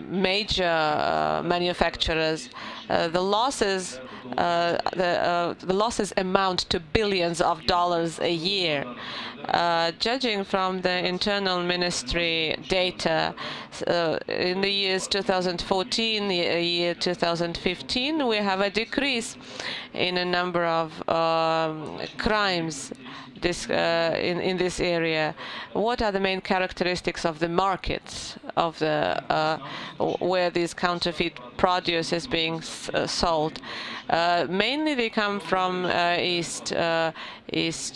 Speaker 4: major manufacturers. The losses uh, the, uh, the losses amount to billions of dollars a year. Uh, judging from the internal ministry data, uh, in the years 2014, the year 2015, we have a decrease in a number of um, crimes this uh, in in this area. What are the main characteristics of the markets of the uh, where these counterfeit produce is being uh, sold? Uh, mainly, they come from uh, East East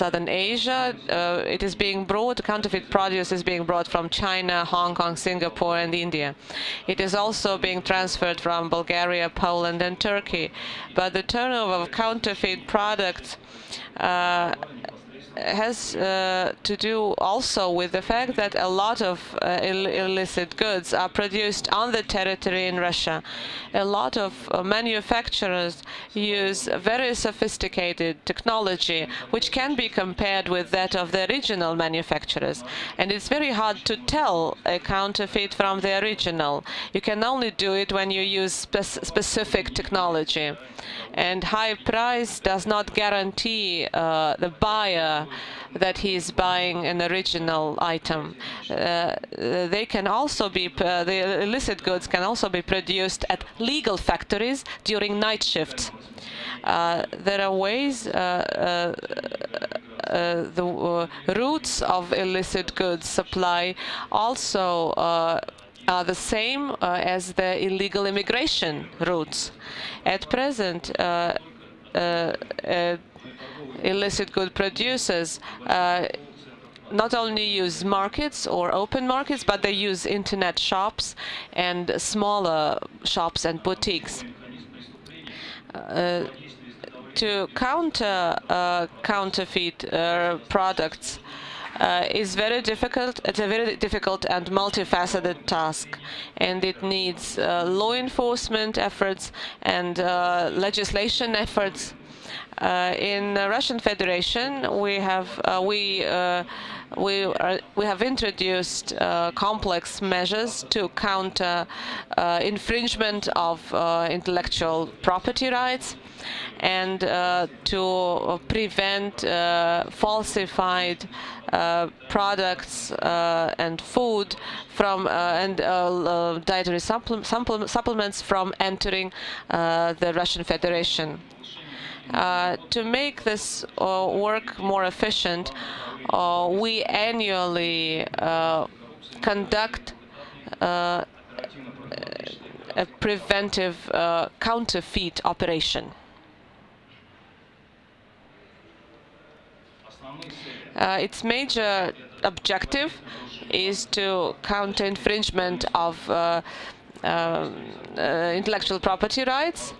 Speaker 4: Southern Asia. it is being brought. Counterfeit produce is being brought from China, Hong Kong, Singapore, and India. It is also being transferred from Bulgaria, Poland, and Turkey. But the turnover of counterfeit products uh, has uh, to do also with the fact that a lot of uh, Ill illicit goods are produced on the territory in Russia. A lot of uh, manufacturers use very sophisticated technology, which can be compared with that of the original manufacturers. And it's very hard to tell a counterfeit from the original. You can only do it when you use spe specific technology. And high price does not guarantee uh, the buyer that he is buying an original item. Uh, they can also be, uh, the illicit goods can also be produced at legal factories during night shifts. Uh, there are ways uh, uh, uh, the routes of illicit goods supply also are the same as the illegal immigration routes. At present, uh, uh, illicit good producers uh, not only use markets or open markets, but they use internet shops and smaller shops and boutiques. Uh, to counter uh, counterfeit uh, products uh, is very difficult. It's a very difficult and multifaceted task, and it needs uh, law enforcement efforts and legislation efforts in the Russian Federation, we have uh, we uh, we are, we have introduced complex measures to counter infringement of intellectual property rights. and uh, to prevent uh, falsified uh, products uh, and food from and dietary supple supplements from entering the Russian Federation. To make this work more efficient, we annually conduct uh, a preventive uh, counterfeit operation. Uh, its major objective is to counter infringement of uh, um, uh, intellectual property rights,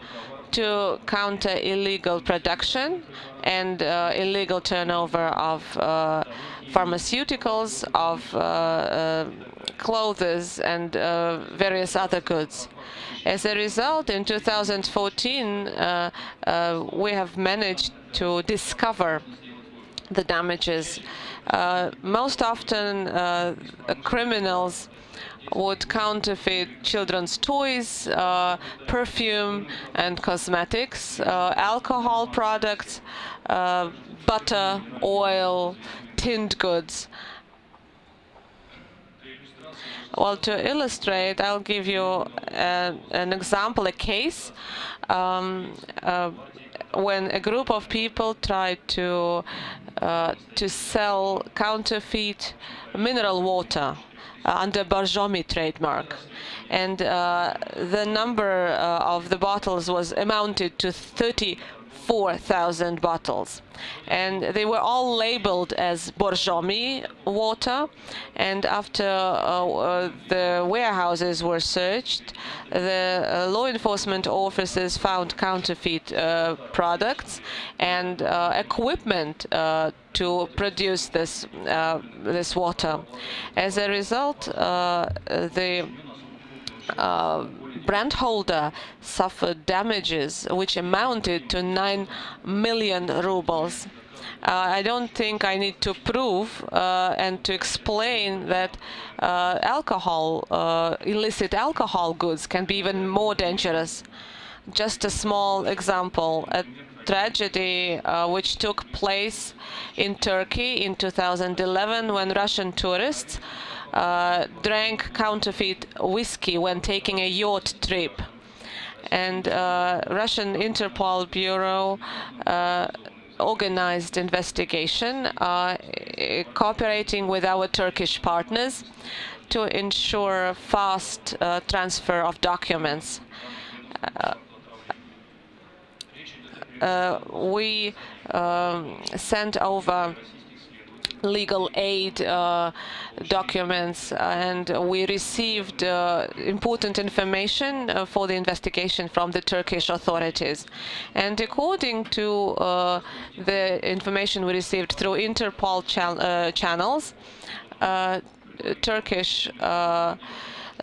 Speaker 4: to counter illegal production and uh, illegal turnover of uh, pharmaceuticals, of clothes and uh, various other goods. As a result, in 2014, uh, uh, we have managed to discover the damages. Uh, most often, uh, criminals would counterfeit children's toys, uh, perfume and cosmetics, alcohol products, butter, oil, tinned goods. Well, to illustrate, I'll give you a, uh, an example, a case. Um, uh, when a group of people tried to uh, to sell counterfeit mineral water uh, under Borjomi trademark, and uh, the number uh, of the bottles was amounted to 30 4,000 bottles. And they were all labeled as Borjomi water. And after uh, uh, the warehouses were searched, the uh, law enforcement officers found counterfeit uh, products and equipment to produce this this water. As a result, the brand holder suffered damages which amounted to 9 million rubles. Uh, I don't think I need to prove uh, and to explain that uh, alcohol, uh, illicit alcohol goods can be even more dangerous. Just a small example, a tragedy uh, which took place in Turkey in 2011 when Russian tourists uh, drank counterfeit whiskey when taking a yacht trip. And uh, Russian Interpol Bureau uh, organized investigation, uh, cooperating with our Turkish partners to ensure fast uh, transfer of documents. Uh, we um, sent over legal aid uh, documents and we received uh, important information uh, for the investigation from the Turkish authorities. And according to uh, the information we received through Interpol uh, channels, uh, Turkish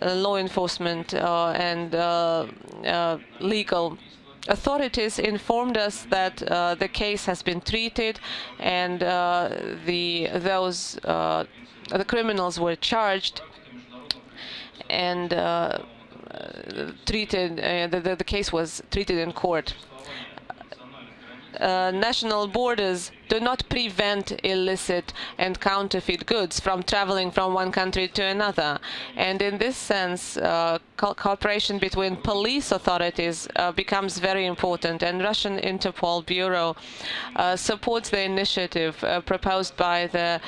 Speaker 4: law enforcement and legal authorities informed us that uh, the case has been treated and uh, the those uh, the criminals were charged and uh, treated uh, the, the case was treated in court uh, national borders do not prevent illicit and counterfeit goods from traveling from one country to another. And in this sense, uh, co cooperation between police authorities uh, becomes very important. And Russian Interpol Bureau uh, supports the initiative uh, proposed by the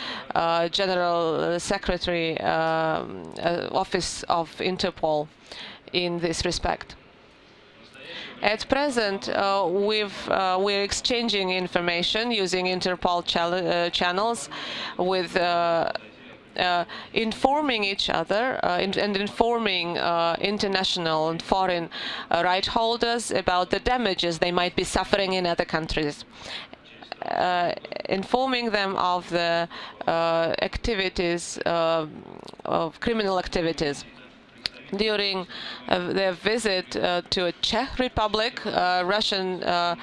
Speaker 4: General Secretary um, Office of Interpol in this respect. At present, uh, we've, uh, we're exchanging information using Interpol uh, channels with uh, uh, informing each other uh, in, and informing international and foreign right holders about the damages they might be suffering in other countries. informing them of the activities of criminal activities during uh, their visit uh, to Czech Republic, uh, Russian uh,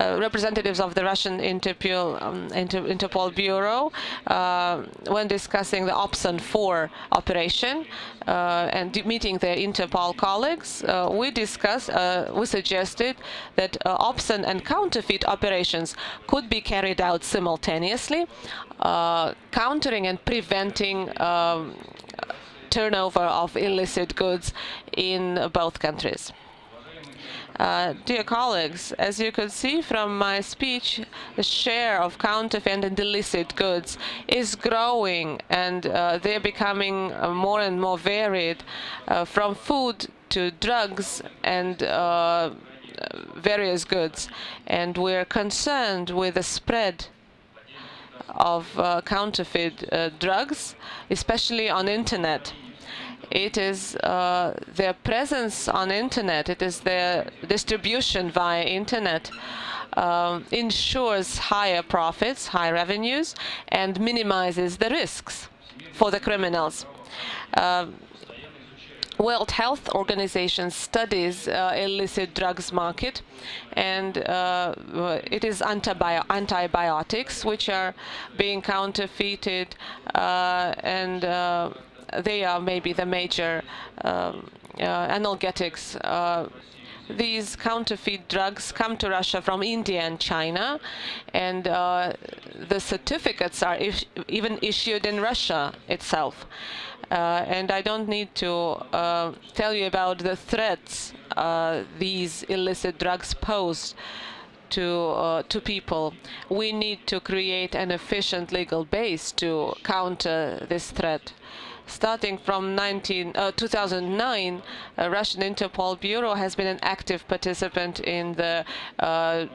Speaker 4: uh, representatives of the Russian Interpol, um, Inter Interpol Bureau, uh, when discussing the Opson 4 operation and meeting their Interpol colleagues, we discussed, we suggested that Opson and counterfeit operations could be carried out simultaneously, countering and preventing um, turnover of illicit goods in both countries. Uh, dear colleagues, as you could see from my speech, the share of counterfeit and illicit goods is growing and uh, they're becoming uh, more and more varied uh, from food to drugs and uh, various goods. And we're concerned with the spread of uh, counterfeit uh, drugs, especially on internet. It is uh, their presence on internet, it is their distribution via internet um, ensures higher profits, high revenues, and minimizes the risks for the criminals. World Health Organization studies uh, illicit drugs market, and uh, it is antibi antibiotics which are being counterfeited, uh, and uh, they are maybe the major um, uh, analgesics uh, these counterfeit drugs come to Russia from India and China, and uh, the certificates are even issued in Russia itself. Uh, and I don't need to uh, tell you about the threats uh, these illicit drugs pose to uh, to people. We need to create an efficient legal base to counter this threat. Starting from 19, uh, 2009, uh, Russian Interpol Bureau has been an active participant in the uh,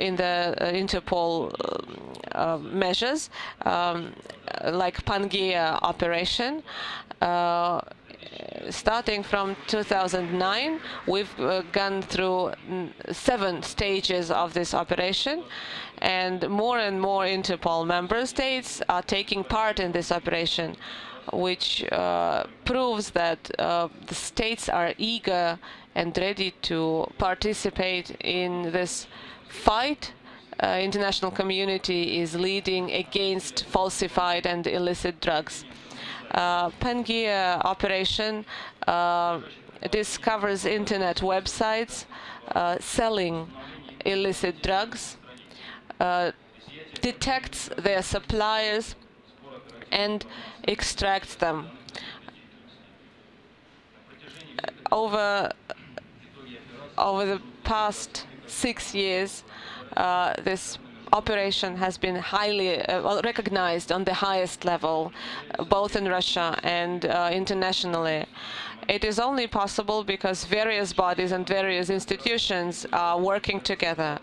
Speaker 4: in the Interpol measures, um, like Pangea operation. Starting from 2009, we've uh, gone through seven stages of this operation, and more and more Interpol member states are taking part in this operation, which uh, proves that uh, the states are eager and ready to participate in this fight uh, international community is leading against falsified and illicit drugs. Uh, Pangea operation discovers internet websites selling illicit drugs, uh, detects their suppliers, and extracts them. Over, over the past six years, uh, this operation has been highly uh, recognized on the highest level, both in Russia and uh, internationally. It is only possible because various bodies and various institutions are working together.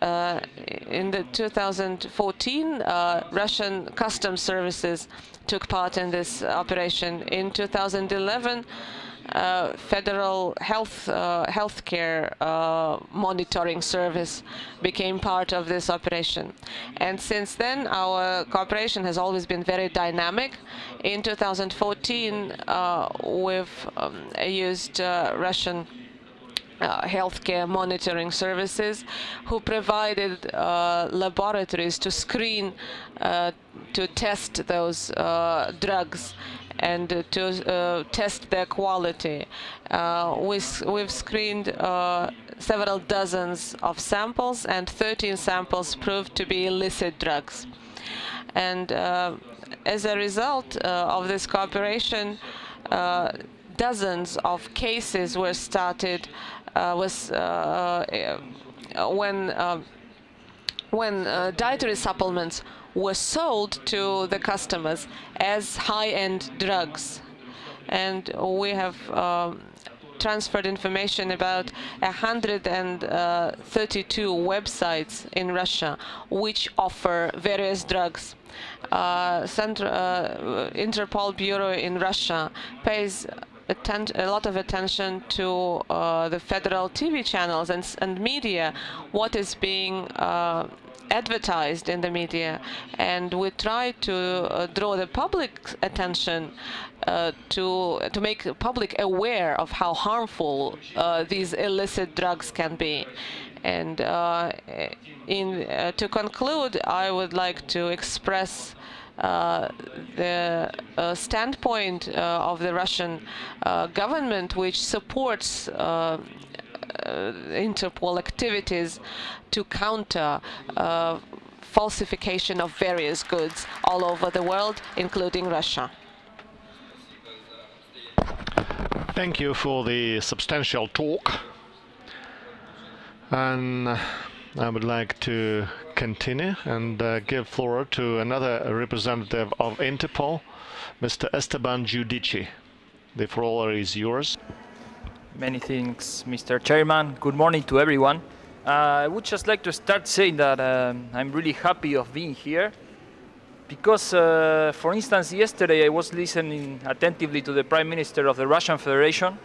Speaker 4: Uh, in the 2014, uh, Russian customs services took part in this operation. In 2011, uh, federal health uh, healthcare uh, monitoring service became part of this operation. And since then, our cooperation has always been very dynamic. In 2014, uh, we've um, used Russian uh, healthcare monitoring services who provided uh, laboratories to screen, uh, to test those drugs and to uh, test their quality. Uh, we, we've screened uh, several dozens of samples and 13 samples proved to be illicit drugs. And as a result of this cooperation, dozens of cases were started uh, was uh, uh, when when dietary supplements were sold to the customers as high-end drugs. And we have transferred information about 132 uh, websites in Russia which offer various drugs. Uh, Central, uh, Interpol Bureau in Russia pays a lot of attention to uh, the federal TV channels and, and media, what is being uh, advertised in the media, and we try to uh, draw the public attention uh, to to make the public aware of how harmful uh, these illicit drugs can be. And uh, in to conclude, I would like to express the uh, standpoint uh, of the Russian government, which supports Interpol activities to counter falsification of various goods all over the world, including Russia.
Speaker 1: Thank you for the substantial talk. And I would like to continue and uh, give floor to another representative of Interpol, Mr. Esteban Giudici. The floor is yours.
Speaker 5: Many thanks, Mr. Chairman. Good morning to everyone. Uh, I would just like to start saying that um, I'm really happy of being here because, uh, for instance, yesterday I was listening attentively to the Prime Minister of the Russian Federation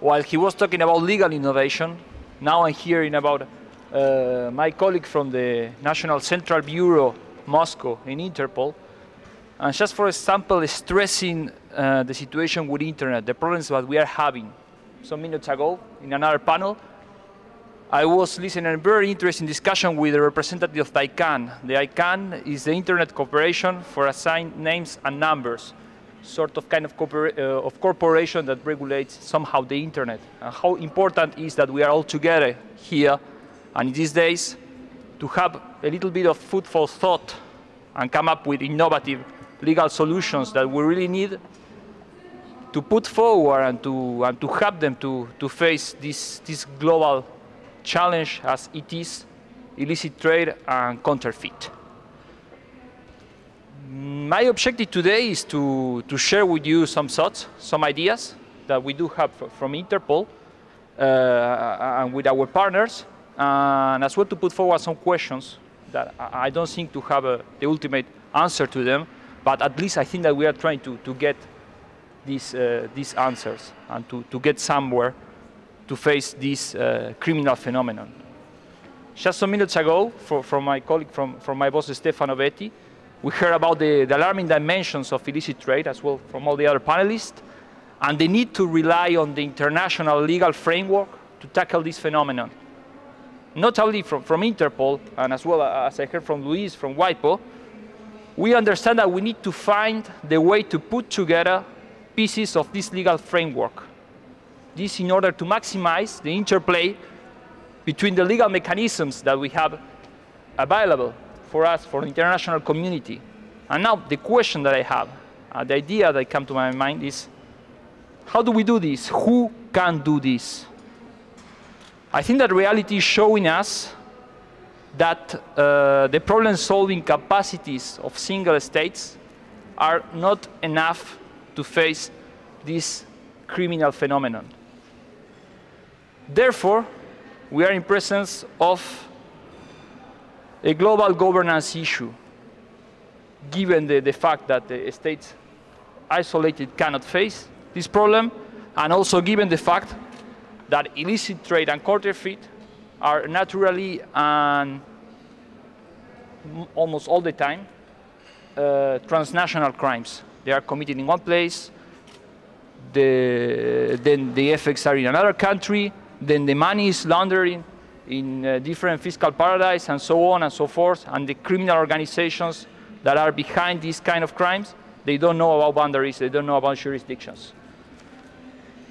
Speaker 5: while he was talking about legal innovation. Now I'm hearing about uh, my colleague from the National Central Bureau, Moscow, in Interpol, and just for example, stressing uh, the situation with internet, the problems that we are having. Some minutes ago, in another panel, I was listening to a very interesting discussion with the representative of ICANN. The ICANN is the Internet Corporation for Assigned Names and Numbers, sort of kind of, uh, of corporation that regulates somehow the Internet. And how important is that we are all together here and these days, to have a little bit of food for thought and come up with innovative legal solutions that we really need to put forward and to, and to help them to, to face this, this global challenge as it is illicit trade and counterfeit. My objective today is to, to share with you some thoughts, some ideas that we do have from Interpol uh, and with our partners and as well to put forward some questions that I don't think to have a, the ultimate answer to them, but at least I think that we are trying to, to get these, uh, these answers and to, to get somewhere to face this uh, criminal phenomenon. Just some minutes ago, for, from my colleague, from, from my boss Stefano Betti, we heard about the, the alarming dimensions of illicit trade as well from all the other panelists, and the need to rely on the international legal framework to tackle this phenomenon not only from, from Interpol, and as well as I heard from Luis from WIPO, we understand that we need to find the way to put together pieces of this legal framework. This in order to maximize the interplay between the legal mechanisms that we have available for us, for the international community. And now the question that I have, uh, the idea that come to my mind is, how do we do this? Who can do this? I think that reality is showing us that uh, the problem-solving capacities of single states are not enough to face this criminal phenomenon. Therefore, we are in presence of a global governance issue, given the, the fact that the states isolated cannot face this problem, and also given the fact that illicit trade and counterfeit are naturally and almost all the time uh, transnational crimes. They are committed in one place, the, then the effects are in another country, then the money is laundering in uh, different fiscal paradise and so on and so forth, and the criminal organizations that are behind these kind of crimes, they don't know about boundaries, they don't know about jurisdictions.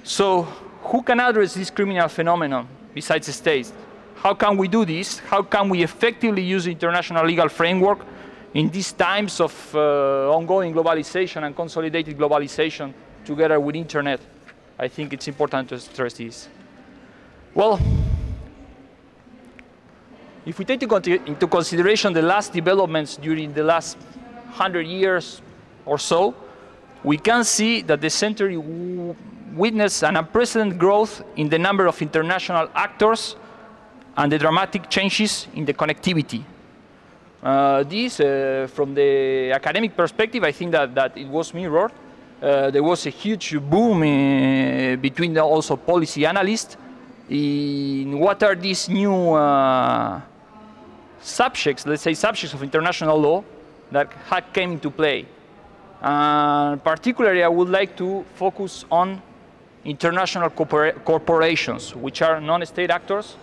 Speaker 5: So who can address this criminal phenomenon besides the states? How can we do this? How can we effectively use the international legal framework in these times of uh, ongoing globalization and consolidated globalization together with internet? I think it's important to stress this. Well, if we take into consideration the last developments during the last 100 years or so, we can see that the century witnessed an unprecedented growth in the number of international actors and the dramatic changes in the connectivity. Uh, this, uh, from the academic perspective, I think that, that it was mirrored. Uh, there was a huge boom in, uh, between also policy analysts in what are these new uh, subjects, let's say subjects of international law that had came into play. Uh, particularly, I would like to focus on international corpora corporations, which are non-state actors,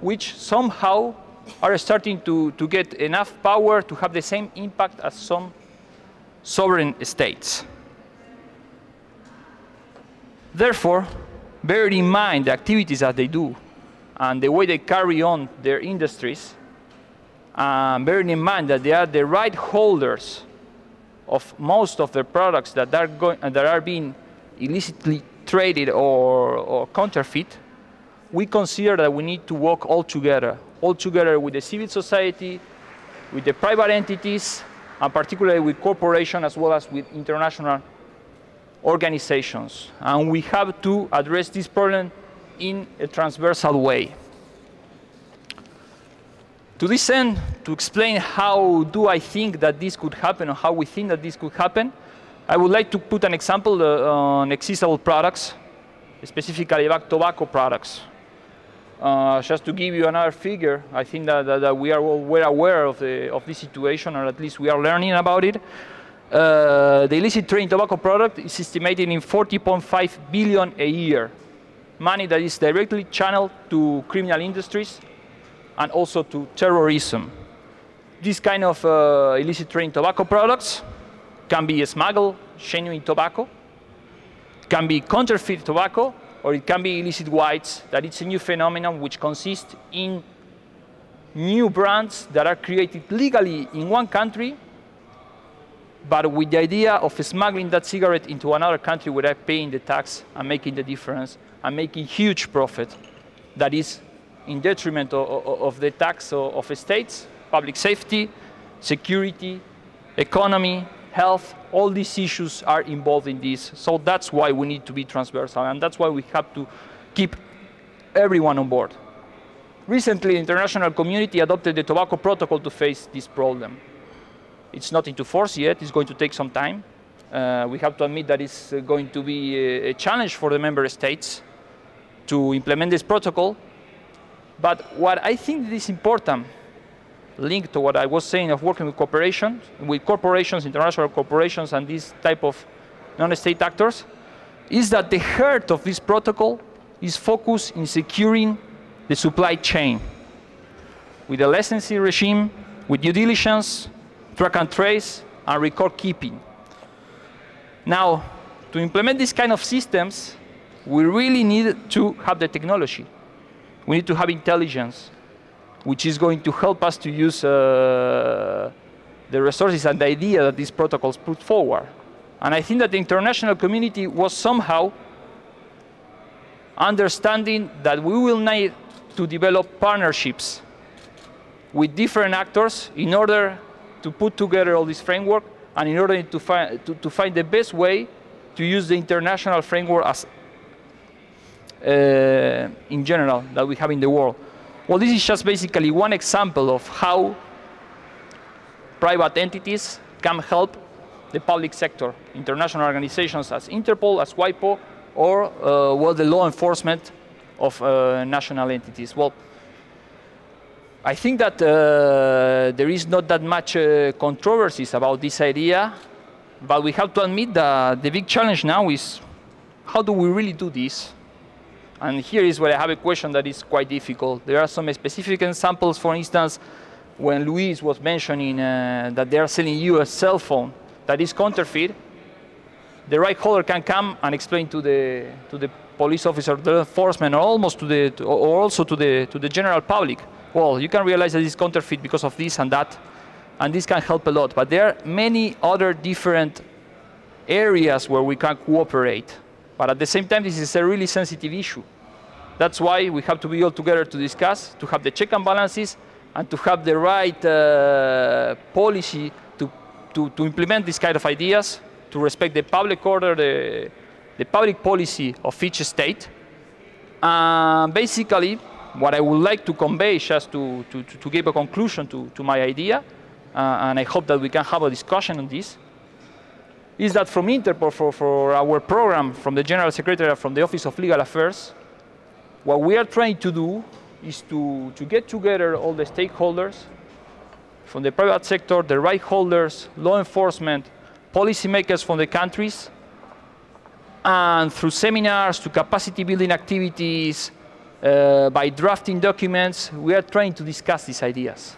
Speaker 5: which somehow are starting to, to get enough power to have the same impact as some sovereign states. Therefore, bear in mind the activities that they do and the way they carry on their industries, um, bearing in mind that they are the right holders of most of the products that are, going, uh, that are being illicitly traded or, or counterfeit, we consider that we need to work all together, all together with the civil society, with the private entities, and particularly with corporations as well as with international organizations. And we have to address this problem in a transversal way. To this end, to explain how do I think that this could happen or how we think that this could happen, I would like to put an example uh, on accessible products, specifically about tobacco products. Uh, just to give you another figure, I think that, that, that we are all well aware of, the, of this situation, or at least we are learning about it. Uh, the illicit trade in tobacco product is estimated in 40.5 billion a year, money that is directly channeled to criminal industries and also to terrorism. This kind of uh, illicit trade in tobacco products can be smuggled, genuine tobacco, can be counterfeit tobacco, or it can be illicit whites, that it's a new phenomenon which consists in new brands that are created legally in one country but with the idea of smuggling that cigarette into another country without paying the tax and making the difference and making huge profit that is in detriment of, of, the tax of, states, public safety, security, economy, health, all these issues are involved in this. So that's why we need to be transversal and that's why we have to keep everyone on board. Recently, the international community adopted the tobacco protocol to face this problem. It's not into force yet. It's going to take some time. Uh, we have to admit that it's uh, going to be a, a, challenge for the member states to implement this protocol. But what I think is important, linked to what I was saying of working with corporations, with corporations, international corporations, and this type of non-state actors, is that the heart of this protocol is focused in securing the supply chain with a licensing regime, with due diligence, track and trace, and record keeping. Now, to implement these kind of systems, we really need to have the technology. We need to have intelligence, which is going to help us to use uh, the resources and the idea that these protocols put forward. And I think that the international community was somehow understanding that we will need to develop partnerships with different actors in order to put together all this framework and in order to, fi to, to find the best way to use the international framework as in general that we have in the world. Well, this is just basically one example of how private entities can help the public sector, international organizations as Interpol, as WIPO, or uh, well, the law enforcement of uh, national entities. Well, I think that uh, there is not that much uh, controversies about this idea, but we have to admit that the big challenge now is how do we really do this? And here is where I have a question that is quite difficult. There are some specific examples, for instance, when Luis was mentioning uh, that they are selling you a cell phone that is counterfeit, the right holder can come and explain to the, to the police officer, the enforcement, or almost to the, to, or also to the, to the general public well, you can realize that it's counterfeit because of this and that, and this can help a lot. But there are many other different areas where we can cooperate. But at the same time, this is a really sensitive issue. That's why we have to be all together to discuss, to have the check and balances, and to have the right uh, policy to, to, to implement these kind of ideas, to respect the public order, the, the public policy of each state. Uh, basically, what I would like to convey just to, to, to give a conclusion to, to my idea, uh, and I hope that we can have a discussion on this, is that from Interpol, for, for our program, from the General Secretary, from the Office of Legal Affairs, what we are trying to do is to, to get together all the stakeholders from the private sector, the right holders, law enforcement, policymakers from the countries, and through seminars to capacity building activities, uh, by drafting documents, we are trying to discuss these ideas.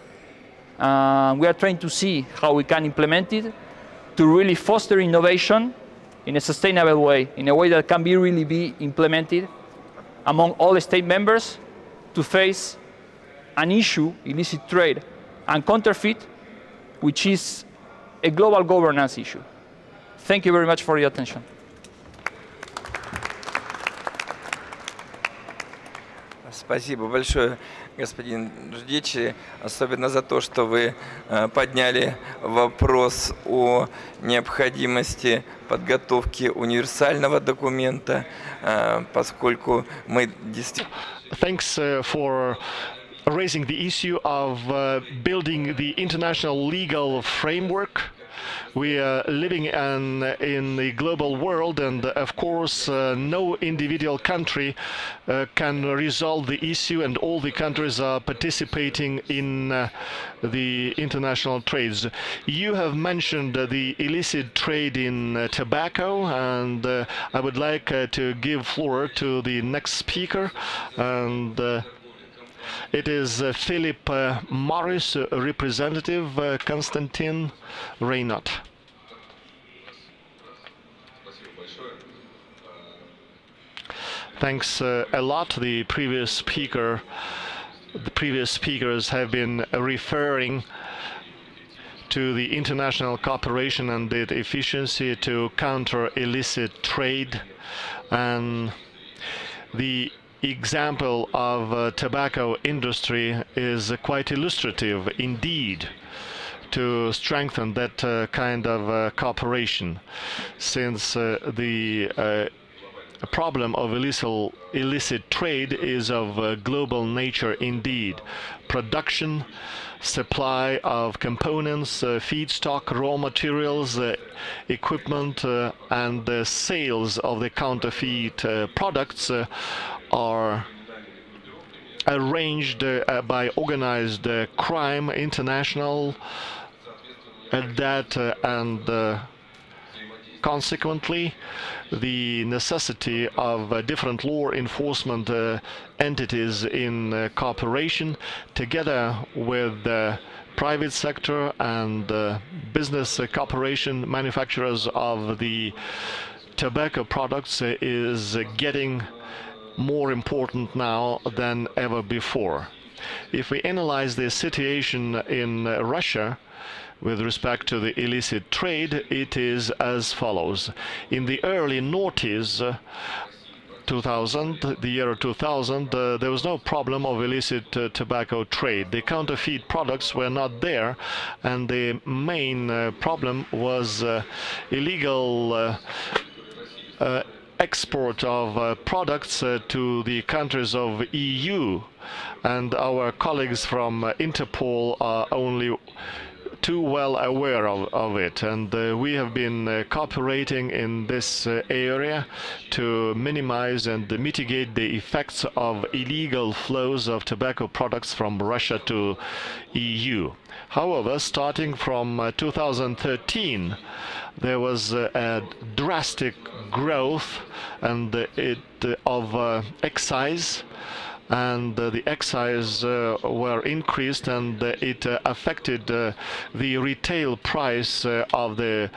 Speaker 5: Uh, we are trying to see how we can implement it to really foster innovation in a sustainable way, in a way that can be really be implemented among all the state members to face an issue, illicit trade and counterfeit, which is a global governance issue. Thank you very much for your attention.
Speaker 6: Спасибо большое, Господин Ждичи, особенно за то, что вы э, подняли вопрос о необходимости подготовки универсального документа, э, поскольку мы действительно...
Speaker 1: For raising the issue of building the international legal framework we are living in, in the global world, and of course, uh, no individual country uh, can resolve the issue, and all the countries are participating in uh, the international trades. You have mentioned the illicit trade in uh, tobacco, and uh, I would like uh, to give floor to the next speaker. And it is uh, Philip uh, Morris, uh, representative Konstantin Reynaud. Thanks a lot. The previous speaker, the previous speakers have been referring to the international cooperation and the efficiency to counter illicit trade and the example of uh, tobacco industry is uh, quite illustrative indeed to strengthen that uh, kind of uh, cooperation since uh, the uh, problem of illicit, illicit trade is of global nature indeed. Production supply of components, uh, feedstock, raw materials, uh, equipment, uh, and the sales of the counterfeit products are arranged uh, by organized uh, crime, international, uh, that and consequently the necessity of uh, different law enforcement uh, entities in uh, cooperation together with the private sector and business cooperation manufacturers of the tobacco products is getting more important now than ever before. If we analyze the situation in Russia, with respect to the illicit trade, it is as follows. In the early noughties, 2000, the year 2000, uh, there was no problem of illicit uh, tobacco trade. The counterfeit products were not there, and the main uh, problem was uh, illegal uh, uh, export of uh, products uh, to the countries of EU and our colleagues from uh, Interpol are only too well aware of, of it and uh, we have been uh, cooperating in this uh, area to minimize and mitigate the effects of illegal flows of tobacco products from Russia to EU. However, starting from 2013 there was a drastic growth and it of excise and uh, the excise uh, were increased and uh, it uh, affected uh, the retail price uh, of the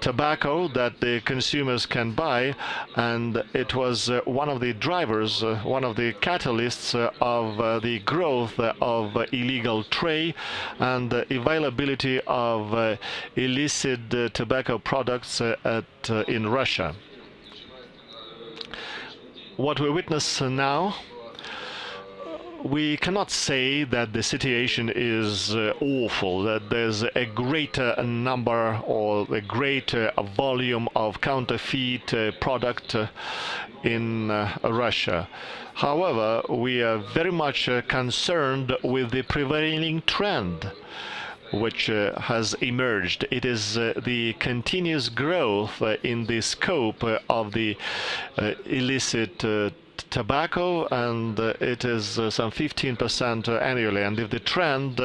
Speaker 1: tobacco that the consumers can buy. And it was one of the drivers one of the catalysts of the growth of illegal trade and the availability of illicit tobacco products at, in Russia. What we witness now we cannot say that the situation is uh, awful, that there's a greater number or a greater volume of counterfeit uh, product uh, in uh, Russia. However, we are very much uh, concerned with the prevailing trend which uh, has emerged. It is uh, the continuous growth uh, in the scope of the illicit tobacco, and uh, it is uh, some 15% annually. And if the trend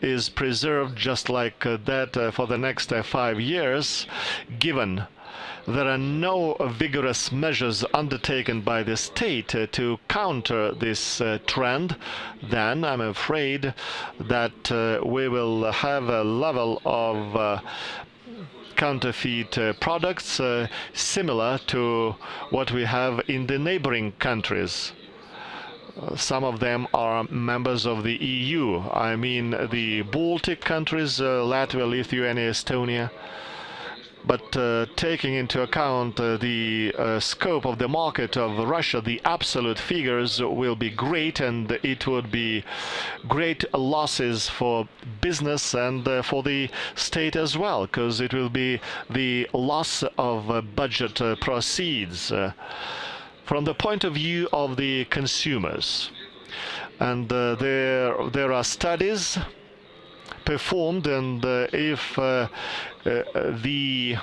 Speaker 1: is preserved just like that for the next five years, given there are no vigorous measures undertaken by the state uh, to counter this uh, trend, then I'm afraid that uh, we will have a level of counterfeit uh, products uh, similar to what we have in the neighboring countries. Uh, some of them are members of the EU. I mean the Baltic countries, Latvia, Lithuania, Estonia. But uh, taking into account uh, the uh, scope of the market of Russia, the absolute figures will be great and it would be great losses for business and uh, for the state as well, because it will be the loss of uh, budget uh, proceeds from the point of view of the consumers. And there, there are studies performed and if uh, the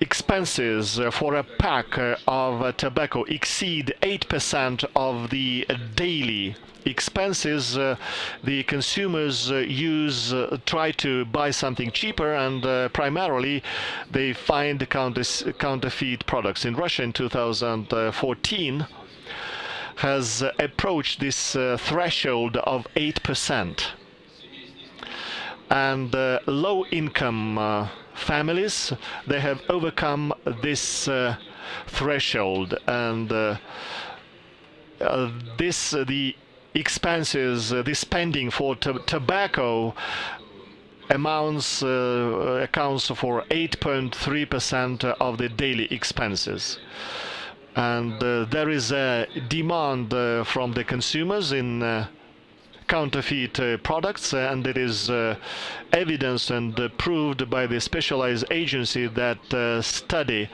Speaker 1: expenses for a pack of tobacco exceed 8% of the daily expenses uh, the consumers uh, use uh, try to buy something cheaper and uh, primarily they find counter counterfeit products. In Russia in 2014 has approached this uh, threshold of 8% and uh, low-income uh, families they have overcome this uh, threshold. And uh, uh, this the expenses the spending for tobacco amounts accounts for 8.3% of the daily expenses and there is a demand from the consumers in counterfeit uh, products and it is uh, evidenced and uh, proved by the specialized agency that uh, study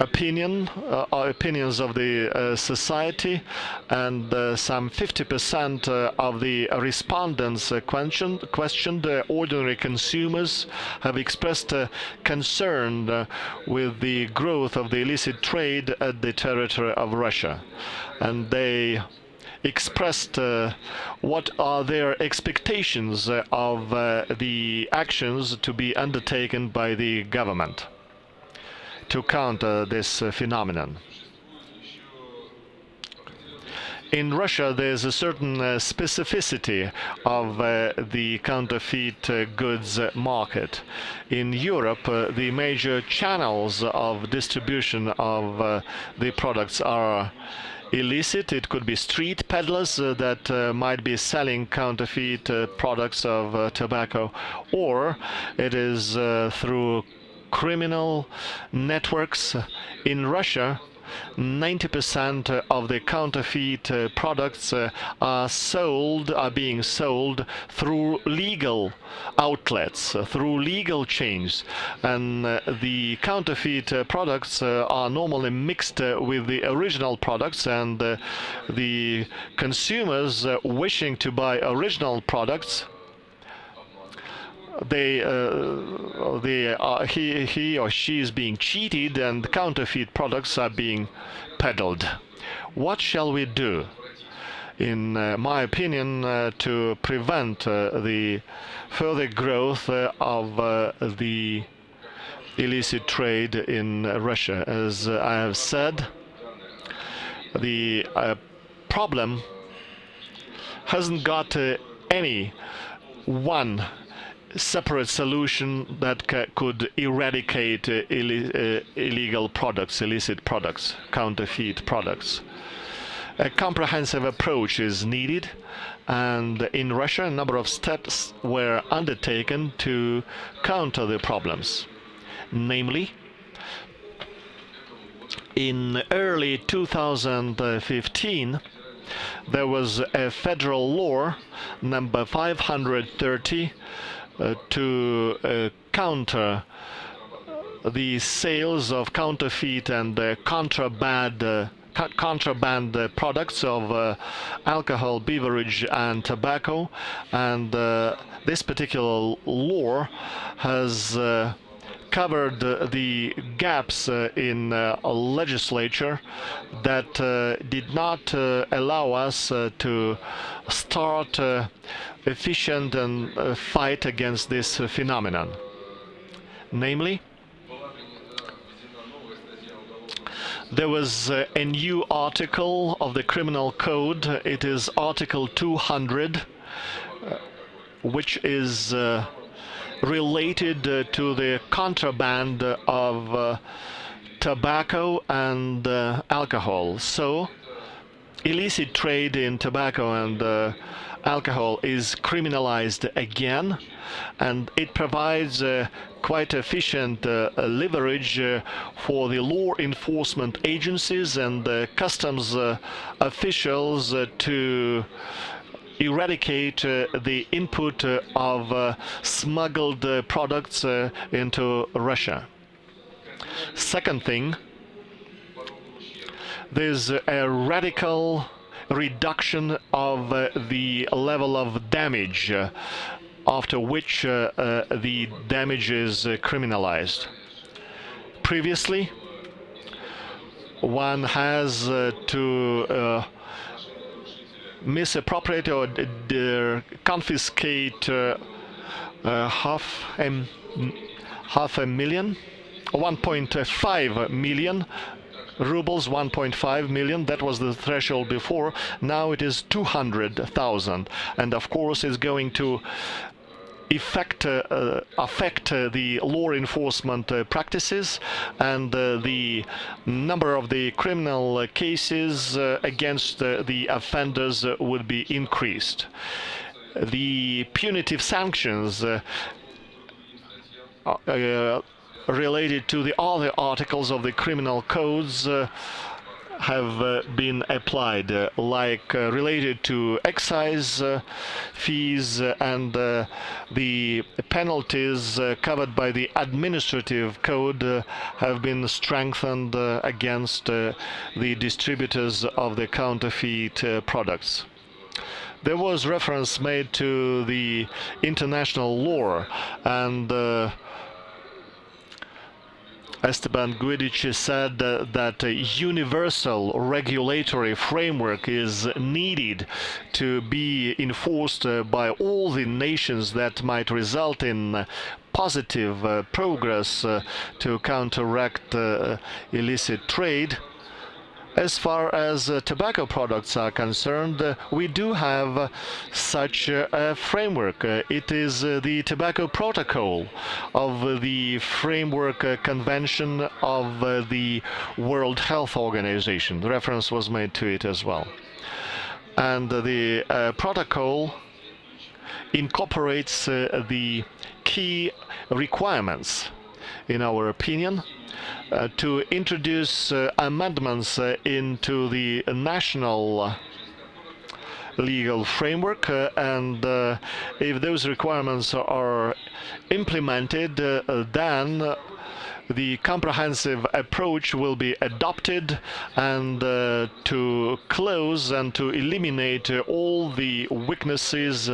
Speaker 1: opinion uh, opinions of the uh, society and uh, some 50% of the respondents questioned, questioned ordinary consumers have expressed concern with the growth of the illicit trade at the territory of Russia. And they expressed uh, what are their expectations uh, of uh, the actions to be undertaken by the government to counter this phenomenon. In Russia, there's a certain uh, specificity of uh, the counterfeit uh, goods market. In Europe, the major channels of distribution of the products are illicit. It could be street peddlers uh, that uh, might be selling counterfeit uh, products of uh, tobacco, or it is uh, through criminal networks in Russia 90% of the counterfeit uh, products uh, are sold, are being sold through legal outlets, uh, through legal chains. And the counterfeit products are normally mixed with the original products and the consumers wishing to buy original products they uh, they are, he he or she is being cheated and counterfeit products are being peddled. What shall we do? In uh, my opinion, uh, to prevent uh, the further growth uh, of uh, the illicit trade in Russia, as I have said, the problem hasn't got any one separate solution that could eradicate uh, uh, illegal products, illicit products, counterfeit products. A comprehensive approach is needed and in Russia a number of steps were undertaken to counter the problems. Namely, in early 2015 there was a federal law number 530 uh, to uh, counter the sales of counterfeit and uh, contraband contraband uh, products of uh, alcohol, beverage and tobacco. And uh, this particular law has covered the gaps uh, in uh, a legislature that uh, did not allow us to start efficient and fight against this phenomenon. Namely, there was uh, a new article of the criminal code. It is Article 200, uh, which is uh, related uh, to the contraband of uh, tobacco and uh, alcohol. So, illicit trade in tobacco and alcohol is criminalized again and it provides uh, quite efficient uh, leverage uh, for the law enforcement agencies and customs officials to eradicate uh, the input uh, of uh, smuggled products into Russia. Second thing, there's a radical reduction of uh, the level of damage uh, after which uh, the damage is criminalized. Previously, one has to misappropriate or confiscate uh, uh, half a half a million, 1.5 million rubles 1.5 million that was the threshold before. Now it is 200,000 and of course is going to effect, uh, uh, affect uh, the law enforcement uh, practices and uh, the number of the criminal uh, cases against the offenders would be increased. The punitive sanctions related to the other articles of the criminal codes have uh, been applied, uh, like uh, related to excise uh, fees uh, and uh, the penalties covered by the administrative code have been strengthened against the distributors of the counterfeit products. There was reference made to the international law and Esteban Guidic said that a universal regulatory framework is needed to be enforced by all the nations that might result in positive uh, progress uh, to counteract uh, illicit trade. As far as uh, tobacco products are concerned, uh, we do have uh, such a framework. Uh, it is uh, the Tobacco Protocol of the Framework uh, Convention of the World Health Organization. The reference was made to it as well. And the protocol incorporates the key requirements, in our opinion, uh, to introduce uh, amendments uh, into the national legal framework uh, and uh, if those requirements are implemented uh, then the comprehensive approach will be adopted and to close and to eliminate all the weaknesses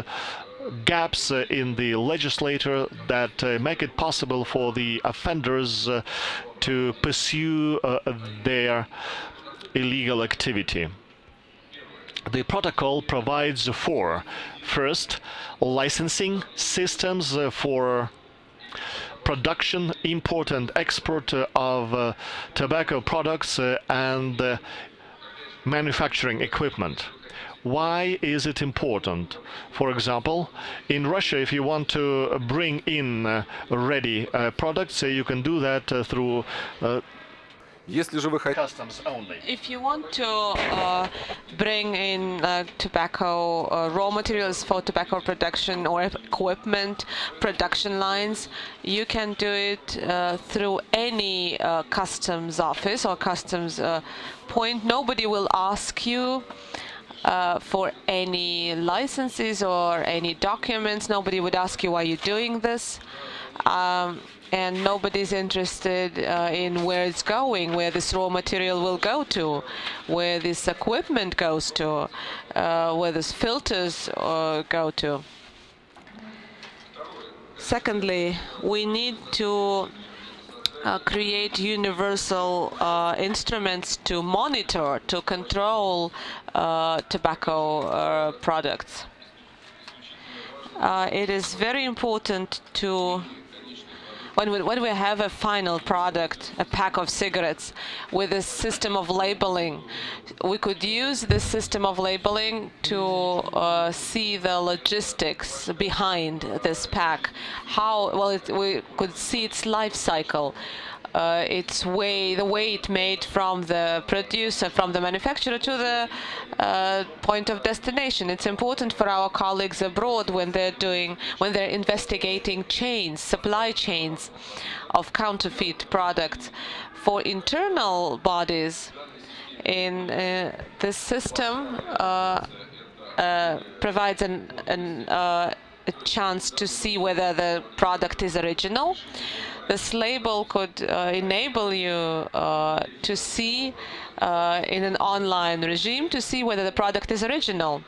Speaker 1: gaps uh, in the legislature that uh, make it possible for the offenders uh, to pursue their illegal activity. The protocol provides for, first, licensing systems for production, import and export of tobacco products and manufacturing equipment. Why is it important? For example, in Russia, if you want to bring in uh, ready uh, products, uh, you can do that uh, through uh,
Speaker 7: Если же вы
Speaker 1: customs only.
Speaker 4: If you want to uh, bring in uh, tobacco uh, raw materials for tobacco production or equipment production lines, you can do it uh, through any uh, customs office or customs uh, point. Nobody will ask you uh, for any licenses or any documents. Nobody would ask you why you're doing this. Um, and nobody's interested uh, in where it's going, where this raw material will go to, where this equipment goes to, uh, where these filters uh, go to. Secondly, we need to uh, create universal uh, instruments to monitor, to control uh, tobacco uh, products. Uh, it is very important to when we, when we have a final product, a pack of cigarettes with a system of labeling, we could use this system of labeling to uh, see the logistics behind this pack. How, well, it, we could see its life cycle uh, its way, the way it made from the producer, from the manufacturer to the uh, point of destination. It's important for our colleagues abroad when they're doing, when they're investigating chains, supply chains of counterfeit products. For internal bodies, in uh, this system uh, uh, provides an, an uh, a chance to see whether the product is original this label could uh, enable you uh, to see uh, in an online regime to see whether the product is original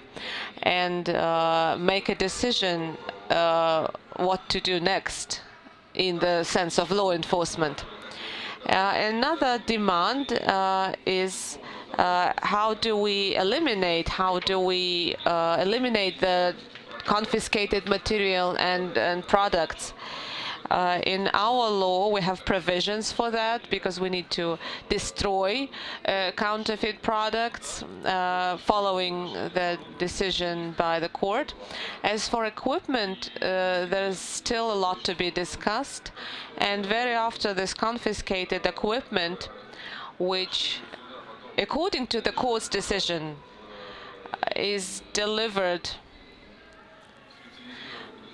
Speaker 4: and uh, make a decision uh, what to do next in the sense of law enforcement. Uh, another demand is how do we eliminate, how do we eliminate the confiscated material and, and products uh, in our law, we have provisions for that because we need to destroy uh, counterfeit products uh, following the decision by the court. As for equipment, uh, there's still a lot to be discussed. And very often this confiscated equipment, which according to the court's decision, is delivered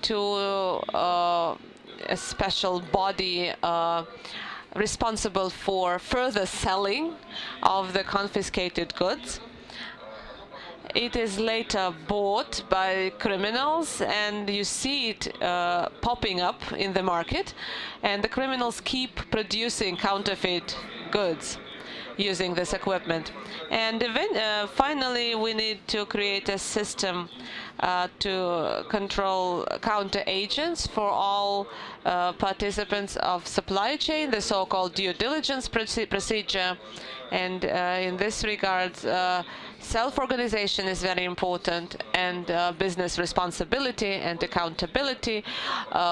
Speaker 4: to uh, a special body uh, responsible for further selling of the confiscated goods. It is later bought by criminals and you see it uh, popping up in the market and the criminals keep producing counterfeit goods using this equipment. And even, uh, finally, we need to create a system uh, to control counter agents for all uh, participants of supply chain, the so-called due diligence procedure. And uh, in this regard, uh, self-organization is very important and uh, business responsibility and accountability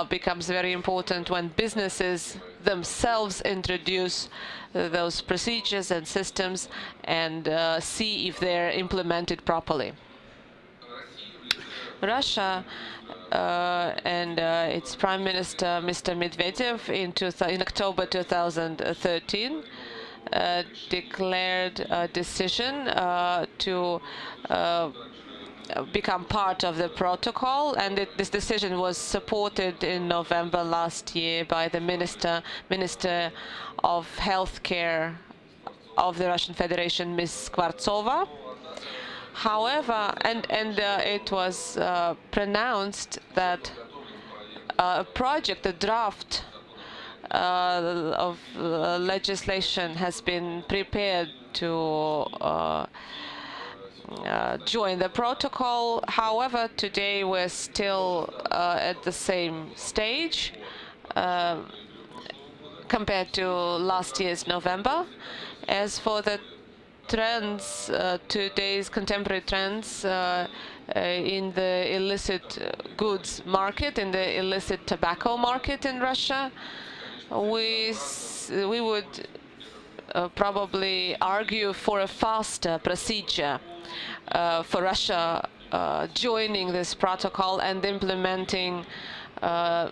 Speaker 4: becomes very important when businesses themselves introduce those procedures and systems and see if they're implemented properly. Russia uh, and uh, its Prime Minister, Mr. Medvedev, in, in October 2013, uh, declared a decision uh, to uh, become part of the protocol and it, this decision was supported in November last year by the minister minister of healthcare of the Russian Federation Ms. Skvortsova however and and uh, it was uh, pronounced that uh, a project a draft uh, of uh, legislation has been prepared to uh, join the protocol. However, today we're still at the same stage compared to last year's November. As for the trends, uh, today's contemporary trends uh, uh, in the illicit goods market, in the illicit tobacco market in Russia, we, we would uh, probably argue for a faster procedure uh, for Russia uh, joining this protocol and implementing uh,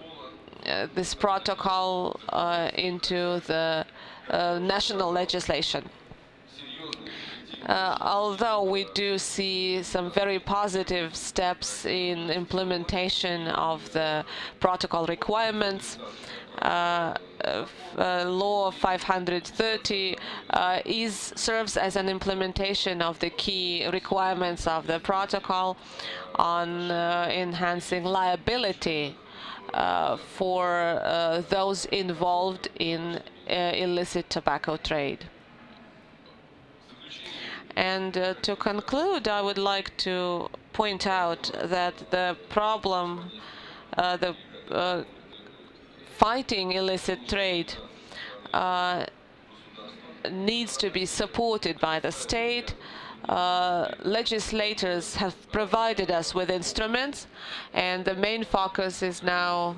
Speaker 4: uh, this protocol uh, into the national legislation. Although we do see some very positive steps in implementation of the protocol requirements, uh, uh, law 530 uh, is serves as an implementation of the key requirements of the protocol on uh, enhancing liability uh, for those involved in illicit tobacco trade. And uh, to conclude, I would like to point out that the problem, uh, the uh, fighting illicit trade, uh, needs to be supported by the state. Uh, legislators have provided us with instruments, and the main focus is now,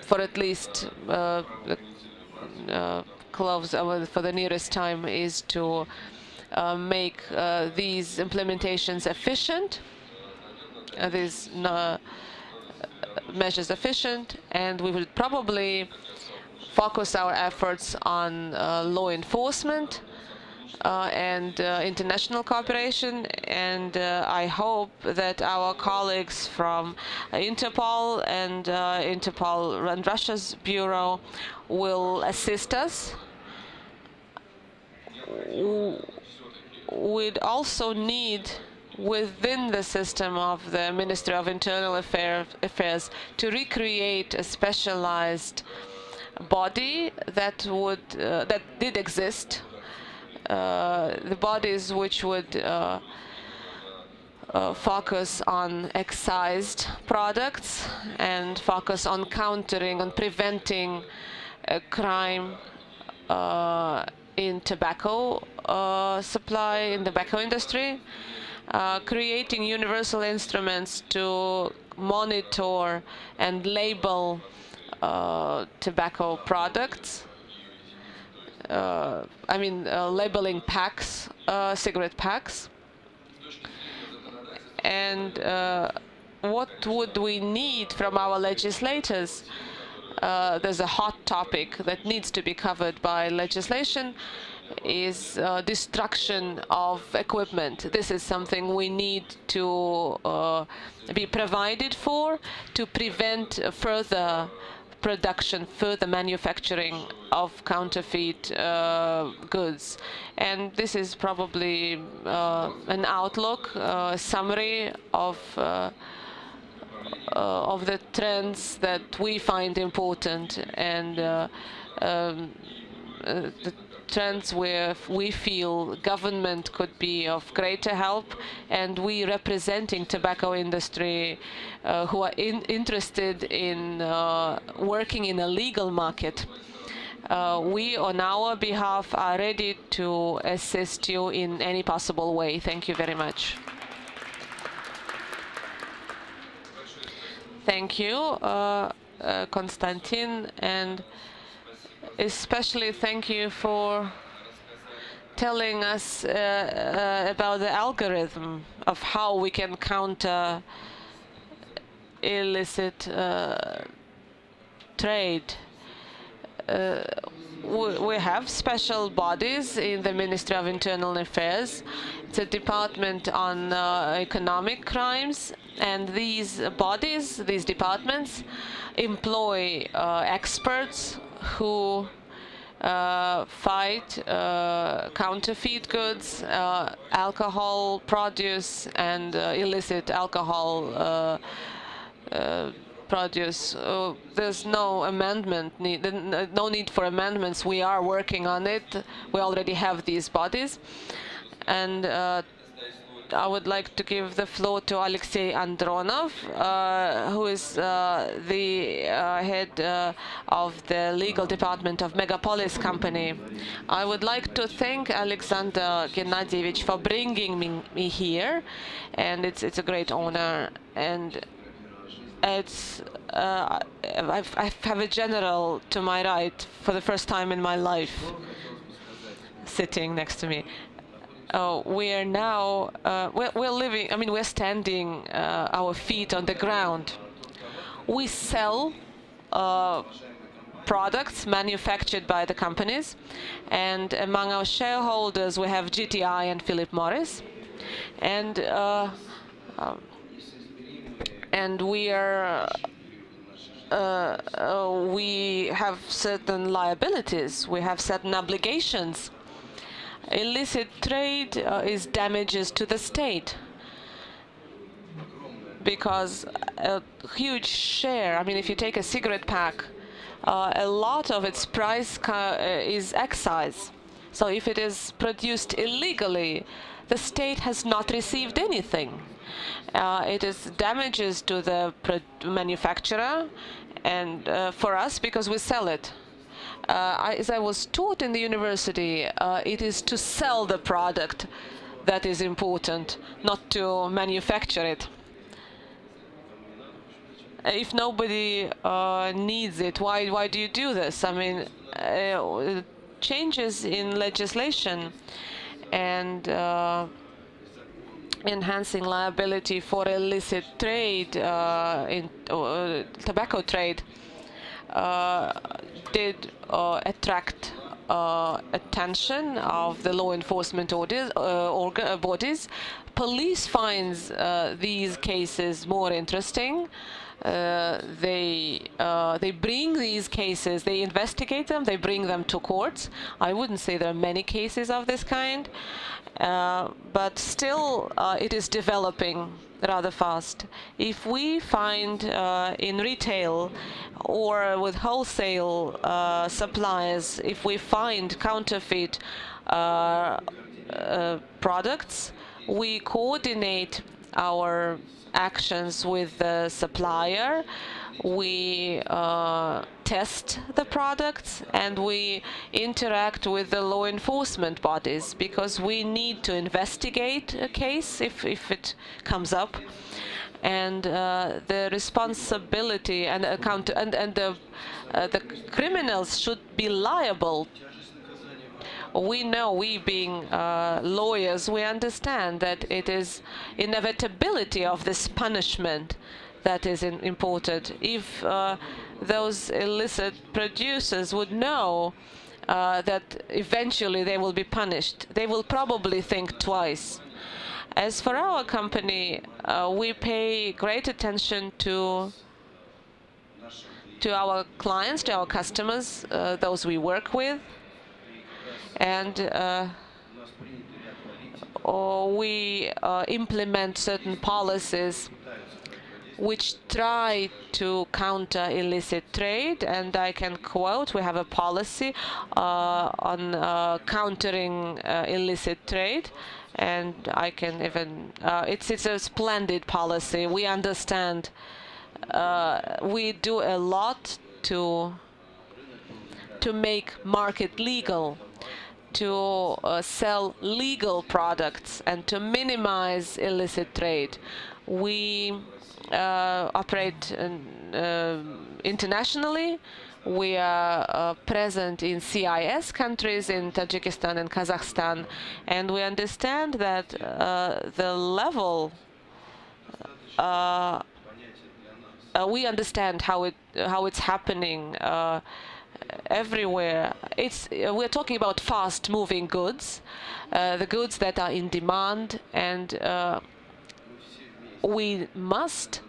Speaker 4: for at least uh, uh, close uh, for the nearest time, is to uh, make these implementations efficient. these measures efficient, and we will probably focus our efforts on uh, law enforcement uh, and uh, international cooperation. And uh, I hope that our colleagues from Interpol and uh, Interpol and Russia's bureau will assist us. We'd also need within the system of the Ministry of Internal Affair, Affairs to recreate a specialized body that would uh, that did exist. Uh, the bodies which would uh, uh focus on excised products and focus on countering, on preventing crime uh, in tobacco uh, supply, in the tobacco industry. Uh, creating universal instruments to monitor and label uh, tobacco products. Uh, I mean, uh, labeling packs, uh, cigarette packs. And what would we need from our legislators? there's a hot topic that needs to be covered by legislation is uh, destruction of equipment. This is something we need to uh, be provided for to prevent further production, further manufacturing of counterfeit uh, goods. And this is probably uh, an outlook, uh, summary of uh, of the trends that we find important and um, the trends where we feel government could be of greater help and we representing tobacco industry uh, who are in interested in uh, working in a legal market. Uh, we on our behalf are ready to assist you in any possible way. Thank you very much. Thank you uh, uh, Konstantin and especially thank you for telling us uh, uh, about the algorithm of how we can counter illicit uh, trade. Uh, we have special bodies in the Ministry of Internal Affairs. It's a department on uh, economic crimes, and these bodies, these departments, employ uh, experts who uh, fight uh, counterfeit goods, uh, alcohol produce, and uh, illicit alcohol uh, uh, produce. there's no amendment, need, no need for amendments. We are working on it. We already have these bodies. And I would like to give the floor to Alexei Andronov, uh, who is uh, the uh, head uh, of the legal department of Megapolis company. I would like to thank Alexander Gennadievich for bringing me, me here, and it's it's a great honor. And it's uh, I've, I have a general to my right for the first time in my life sitting next to me uh, we are now uh, we're, we're, living. I mean, we're standing uh, our feet on the ground. We sell uh, products manufactured by the companies, and among our shareholders we have JTI and Philip Morris, and uh, um, and we are. Uh, we have certain liabilities, we have certain obligations illicit trade uh, is damages to the state because a huge share, I mean, if you take a cigarette pack, uh, a lot of its price uh, is excise. So if it is produced illegally, the state has not received anything. Uh, it is damages to the manufacturer and uh, for us because we sell it. Uh, as I was taught in the university, uh, it is to sell the product that is important, not to manufacture it. If nobody uh, needs it, why why do you do this? I mean, changes in legislation and uh, enhancing liability for illicit trade uh, in uh, tobacco trade did uh, attract uh, attention of the law enforcement orders, bodies. Police finds these cases more interesting. Uh, they uh, they bring these cases, they investigate them, they bring them to courts. I wouldn't say there are many cases of this kind, uh, but still it is developing rather fast. If we find uh, in retail or with wholesale uh, suppliers, if we find counterfeit uh, uh products, we coordinate our actions with the supplier we uh, test the products and we interact with the law enforcement bodies because we need to investigate a case if, if it comes up. And uh, the responsibility and account and, and the uh, the criminals should be liable. We know we being uh, lawyers we understand that it is inevitability of this punishment that is in, important. If uh, those illicit producers would know uh, that eventually they will be punished, they will probably think twice. As for our company, uh, we pay great attention to to our clients, to our customers, uh, those we work with, and uh, we uh, implement certain policies which try to counter illicit trade. And I can quote, we have a policy uh, on uh, countering uh, illicit trade. And I can even, uh, it's, it's a splendid policy. We understand, uh, we do a lot to, to make market legal to uh, sell legal products and to minimize illicit trade. We operate uh, internationally. We are uh, present in CIS countries, in Tajikistan and Kazakhstan, and we understand that the level uh, we understand how it how it's happening uh, everywhere. It's uh, we're talking about fast-moving goods, the goods that are in demand, and we must,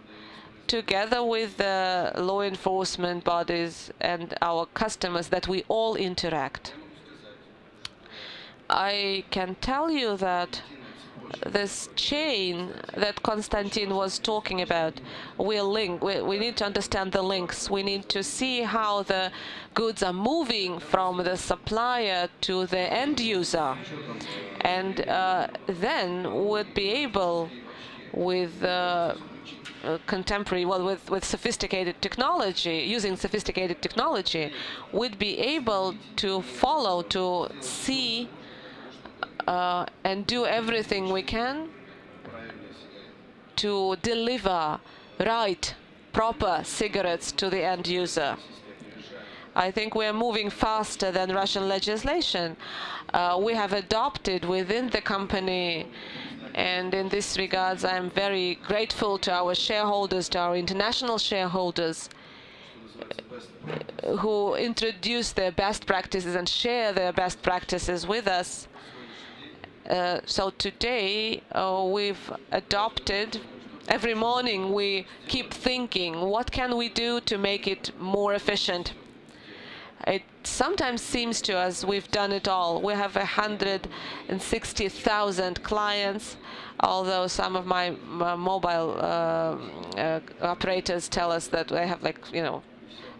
Speaker 4: together with the law enforcement bodies and our customers, that we all interact. I can tell you that this chain that Konstantin was talking about will link. We, we, need to understand the links. We need to see how the goods are moving from the supplier to the end user. And uh, then would be able with uh, uh, contemporary, well, with, with sophisticated technology, using sophisticated technology, we'd be able to follow, to see uh, and do everything we can to deliver right, proper cigarettes to the end user. I think we're moving faster than Russian legislation. Uh, we have adopted within the company and in this regards, I'm very grateful to our shareholders, to our international shareholders, who introduce their best practices and share their best practices with us. Uh, so today, uh, we've adopted every morning we keep thinking, what can we do to make it more efficient? It sometimes seems to us we've done it all. We have 160,000 clients, although some of my, my mobile uh, uh, operators tell us that they have like, you know,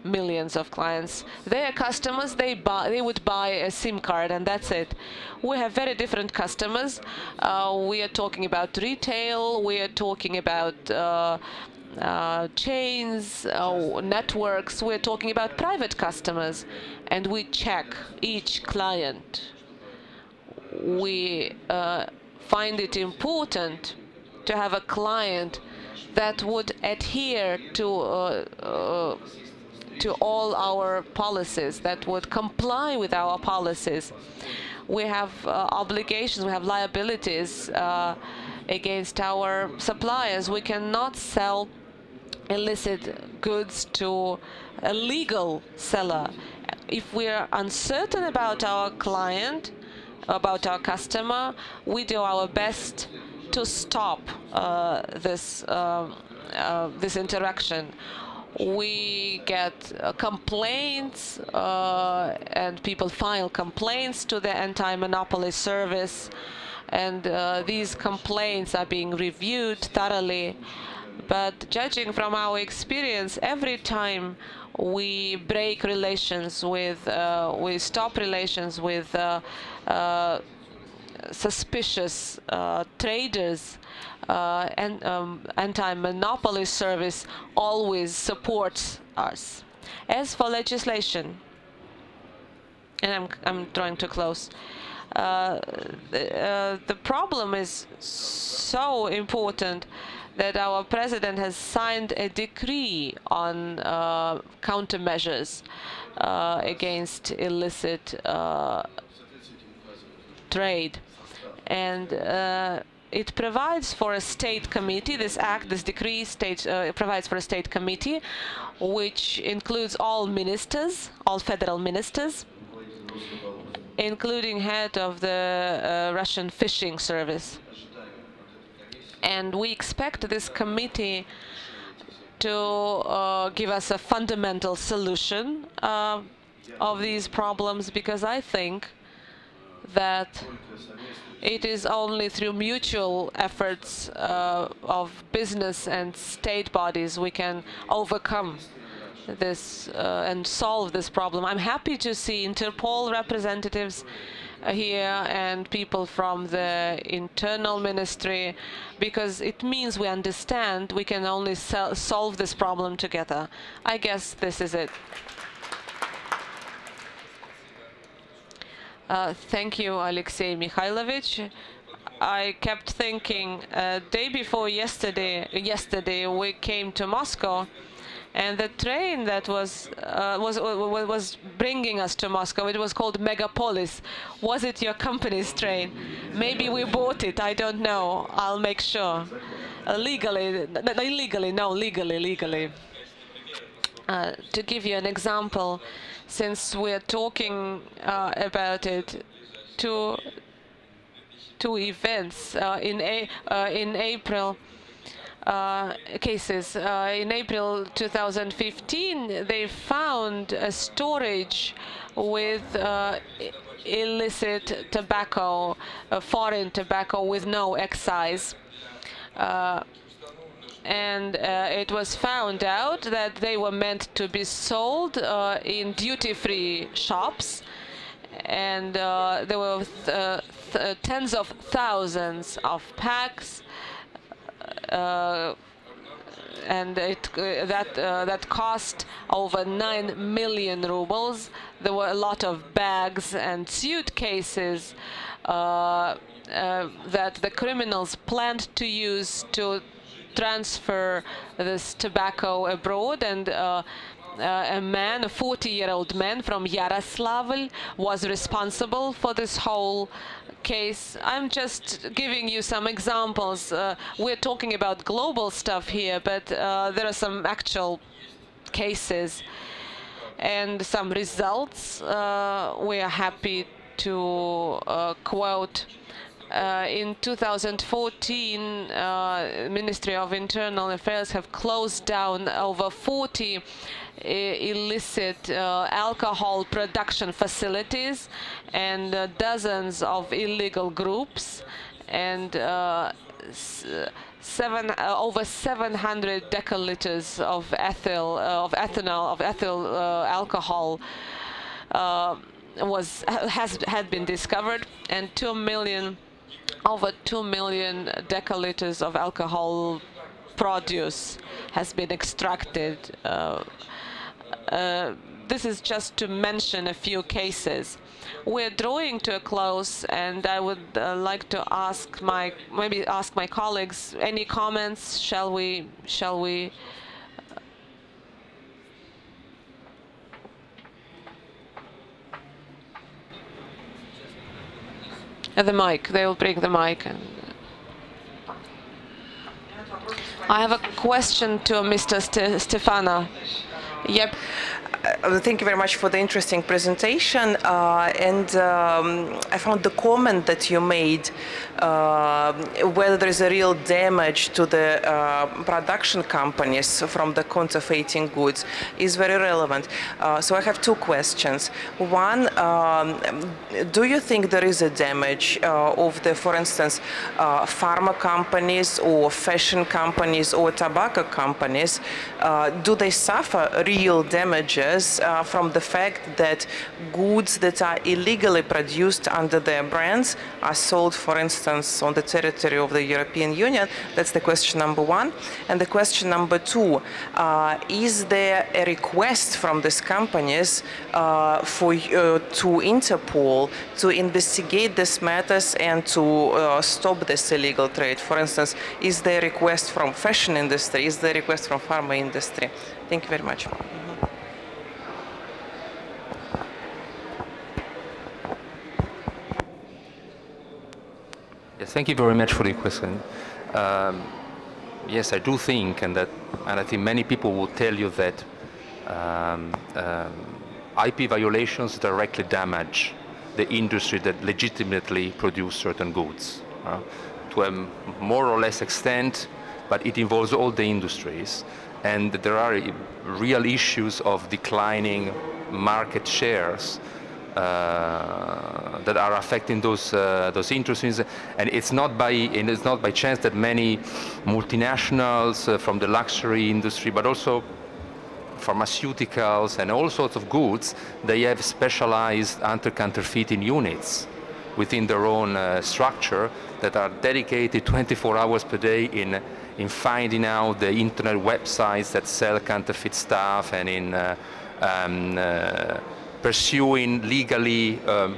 Speaker 4: millions of clients. Their customers, they buy, they would buy a SIM card and that's it. We have very different customers. Uh, we are talking about retail. We are talking about uh, chains, uh, networks. We're talking about private customers, and we check each client. We uh, find it important to have a client that would adhere to uh, uh, to all our policies, that would comply with our policies. We have uh, obligations, we have liabilities against our suppliers. We cannot sell illicit goods to a legal seller. If we are uncertain about our client, about our customer, we do our best to stop uh, this um, uh, this interaction. We get uh, complaints uh, and people file complaints to the anti-monopoly service and uh, these complaints are being reviewed thoroughly. But judging from our experience, every time we break relations with, uh, we stop relations with suspicious uh, traders uh, and um, anti-monopoly service always supports us. As for legislation, and I'm, I'm trying to close, uh, the, uh, the problem is so important that our president has signed a decree on uh, countermeasures uh, against illicit trade and uh, it provides for a state committee, this act, this decree state, uh, provides for a state committee, which includes all ministers, all federal ministers, including head of the uh, Russian fishing service. And we expect this committee to uh, give us a fundamental solution uh, of these problems because I think that it is only through mutual efforts uh, of business and state bodies we can overcome this uh, and solve this problem. I'm happy to see Interpol representatives here and people from the internal ministry because it means we understand we can only solve this problem together. I guess this is it. Uh, thank you, Alexei Mikhailovich. I kept thinking, uh, day before yesterday, yesterday we came to Moscow, and the train that was uh, was was bringing us to Moscow, it was called Megapolis. Was it your company's train? Maybe we bought it. I don't know. I'll make sure. Uh, legally, illegally, no, legally, legally. Uh, to give you an example, since we're talking uh, about it, two two events uh, in a in April. Uh, cases. Uh, in April 2015, they found a storage with uh, illicit tobacco, foreign tobacco with no excise. And uh, it was found out that they were meant to be sold uh, in duty-free shops. And uh, there were th uh, th tens of thousands of packs. uh, and it uh, that that cost over 9 million rubles. There were a lot of bags and suitcases that the criminals planned to use to transfer this tobacco abroad. And uh, uh, a man, a 40-year-old man from Yaroslavl was responsible for this whole case. I'm just giving you some examples. Uh, we're talking about global stuff here, but uh, there are some actual cases and some results. Uh, we are happy to uh, quote uh, in 2014, uh, Ministry of Internal Affairs have closed down over 40 uh, illicit uh, alcohol production facilities and uh, dozens of illegal groups and uh, seven over 700 decaliters of ethyl of ethanol of ethyl alcohol was has had been discovered and 2 million over 2 million decaliters of alcohol produce has been extracted. Uh, uh, this is just to mention a few cases. We're drawing to a close, and I would uh, like to ask my maybe ask my colleagues any comments. Shall we? Shall we? At the mic, they will bring the mic. And I have a question to Mr. St Stefana. Yep.
Speaker 7: Uh, thank you very much for the interesting presentation. Uh, and um, I found the comment that you made uh, whether there is a real damage to the uh, production companies from the counterfeiting goods is very relevant. Uh, so I have two questions. One, um, do you think there is a damage uh, of the, for instance, pharma companies or fashion companies or tobacco companies? do they suffer real damages? uh, from the fact that goods that are illegally produced under their brands are sold, for instance, on the territory of the European Union? That's the question number one. And the question number two, uh, is there a request from these companies uh, for uh, to Interpol to investigate these matters and to uh, stop this illegal trade? For instance, is there a request from fashion industry? Is there a request from pharma industry? Thank you very much.
Speaker 2: Yes, thank you very much for the question. Um, yes, I do think, and that, and I think many people will tell you that um, um, IP violations directly damage the industry that legitimately produce certain goods. Uh, to a more or less extent, but it involves all the industries. And there are real issues of declining market shares uh, that are affecting those uh, those industries, and it's not by it's not by chance that many multinationals uh, from the luxury industry, but also pharmaceuticals and all sorts of goods, they have specialized anti-counterfeiting units within their own uh, structure that are dedicated 24 hours per day in in finding out the internet websites that sell counterfeit stuff and in uh, um, uh, pursuing legally um,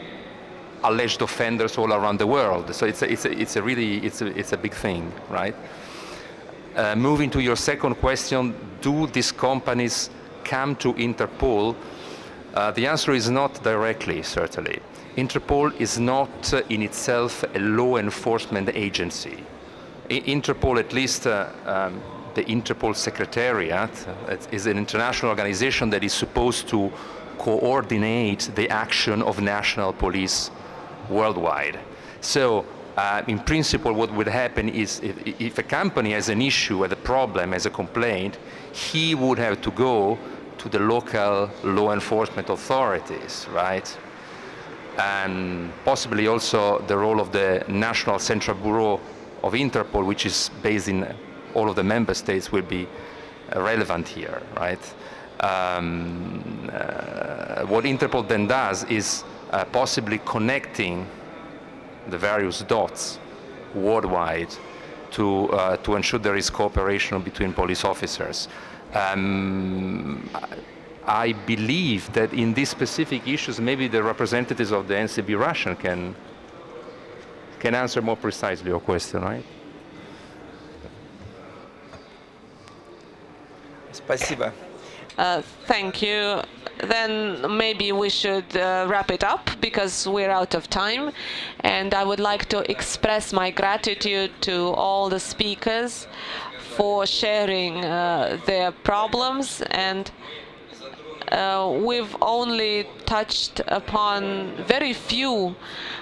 Speaker 2: alleged offenders all around the world. So it's a, it's a, it's a really, it's a, it's a big thing, right? Uh, moving to your second question, do these companies come to Interpol? Uh, the answer is not directly, certainly. Interpol is not uh, in itself a law enforcement agency. I Interpol, at least uh, um, the Interpol Secretariat, uh, is an international organization that is supposed to coordinate the action of national police worldwide. So uh, in principle, what would happen is if, if, a company has an issue, has a problem, has a complaint, he would have to go to the local law enforcement authorities, right? And possibly also the role of the National Central Bureau of Interpol, which is based in all of the member states, will be relevant here, right? um, uh, what Interpol then does is uh, possibly connecting the various dots worldwide to, uh, to ensure there is cooperation between police officers. Um, I believe that in these specific issues, maybe the representatives of the NCB Russian can, can answer more precisely your question, right?
Speaker 6: Спасибо.
Speaker 4: Uh, thank you. Then maybe we should uh, wrap it up because we're out of time. And I would like to express my gratitude to all the speakers for sharing uh, their problems and uh, we've only touched upon very few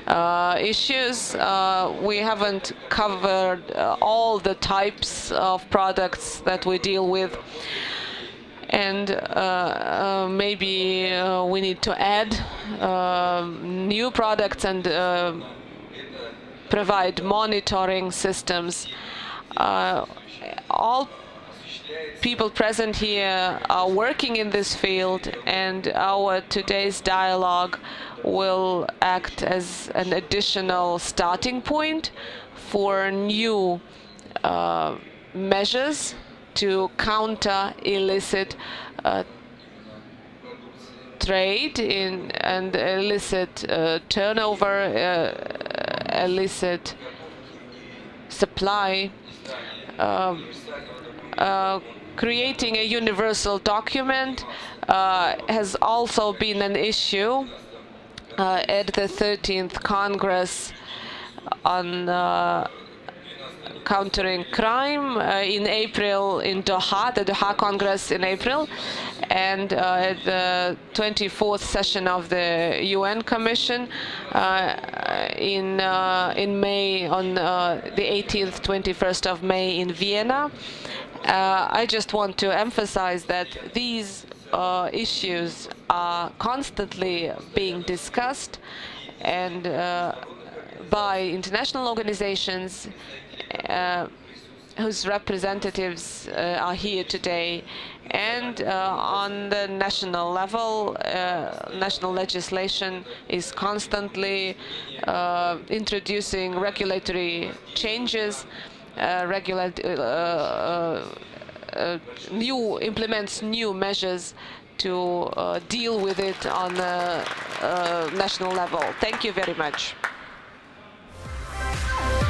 Speaker 4: uh, issues. Uh, we haven't covered uh, all the types of products that we deal with and uh, uh, maybe uh, we need to add new products and provide monitoring systems. all people present here are working in this field and our today's dialogue will act as an additional starting point for new uh, measures to counter illicit uh, trade in and illicit uh, turnover, uh, illicit supply. Um, uh, creating a universal document uh, has also been an issue uh, at the 13th Congress on countering crime uh, in April in Doha, the Doha Congress in April, and uh, the 24th session of the UN Commission uh, in in May on the 18th, 21st of May in Vienna. I just want to emphasize that these issues are constantly being discussed and by international organizations uh, whose representatives uh, are here today. And uh, on the national level, national legislation is constantly introducing regulatory changes, regulate, new implements new measures to uh, deal with it on the uh, national level. Thank you very much. Bye.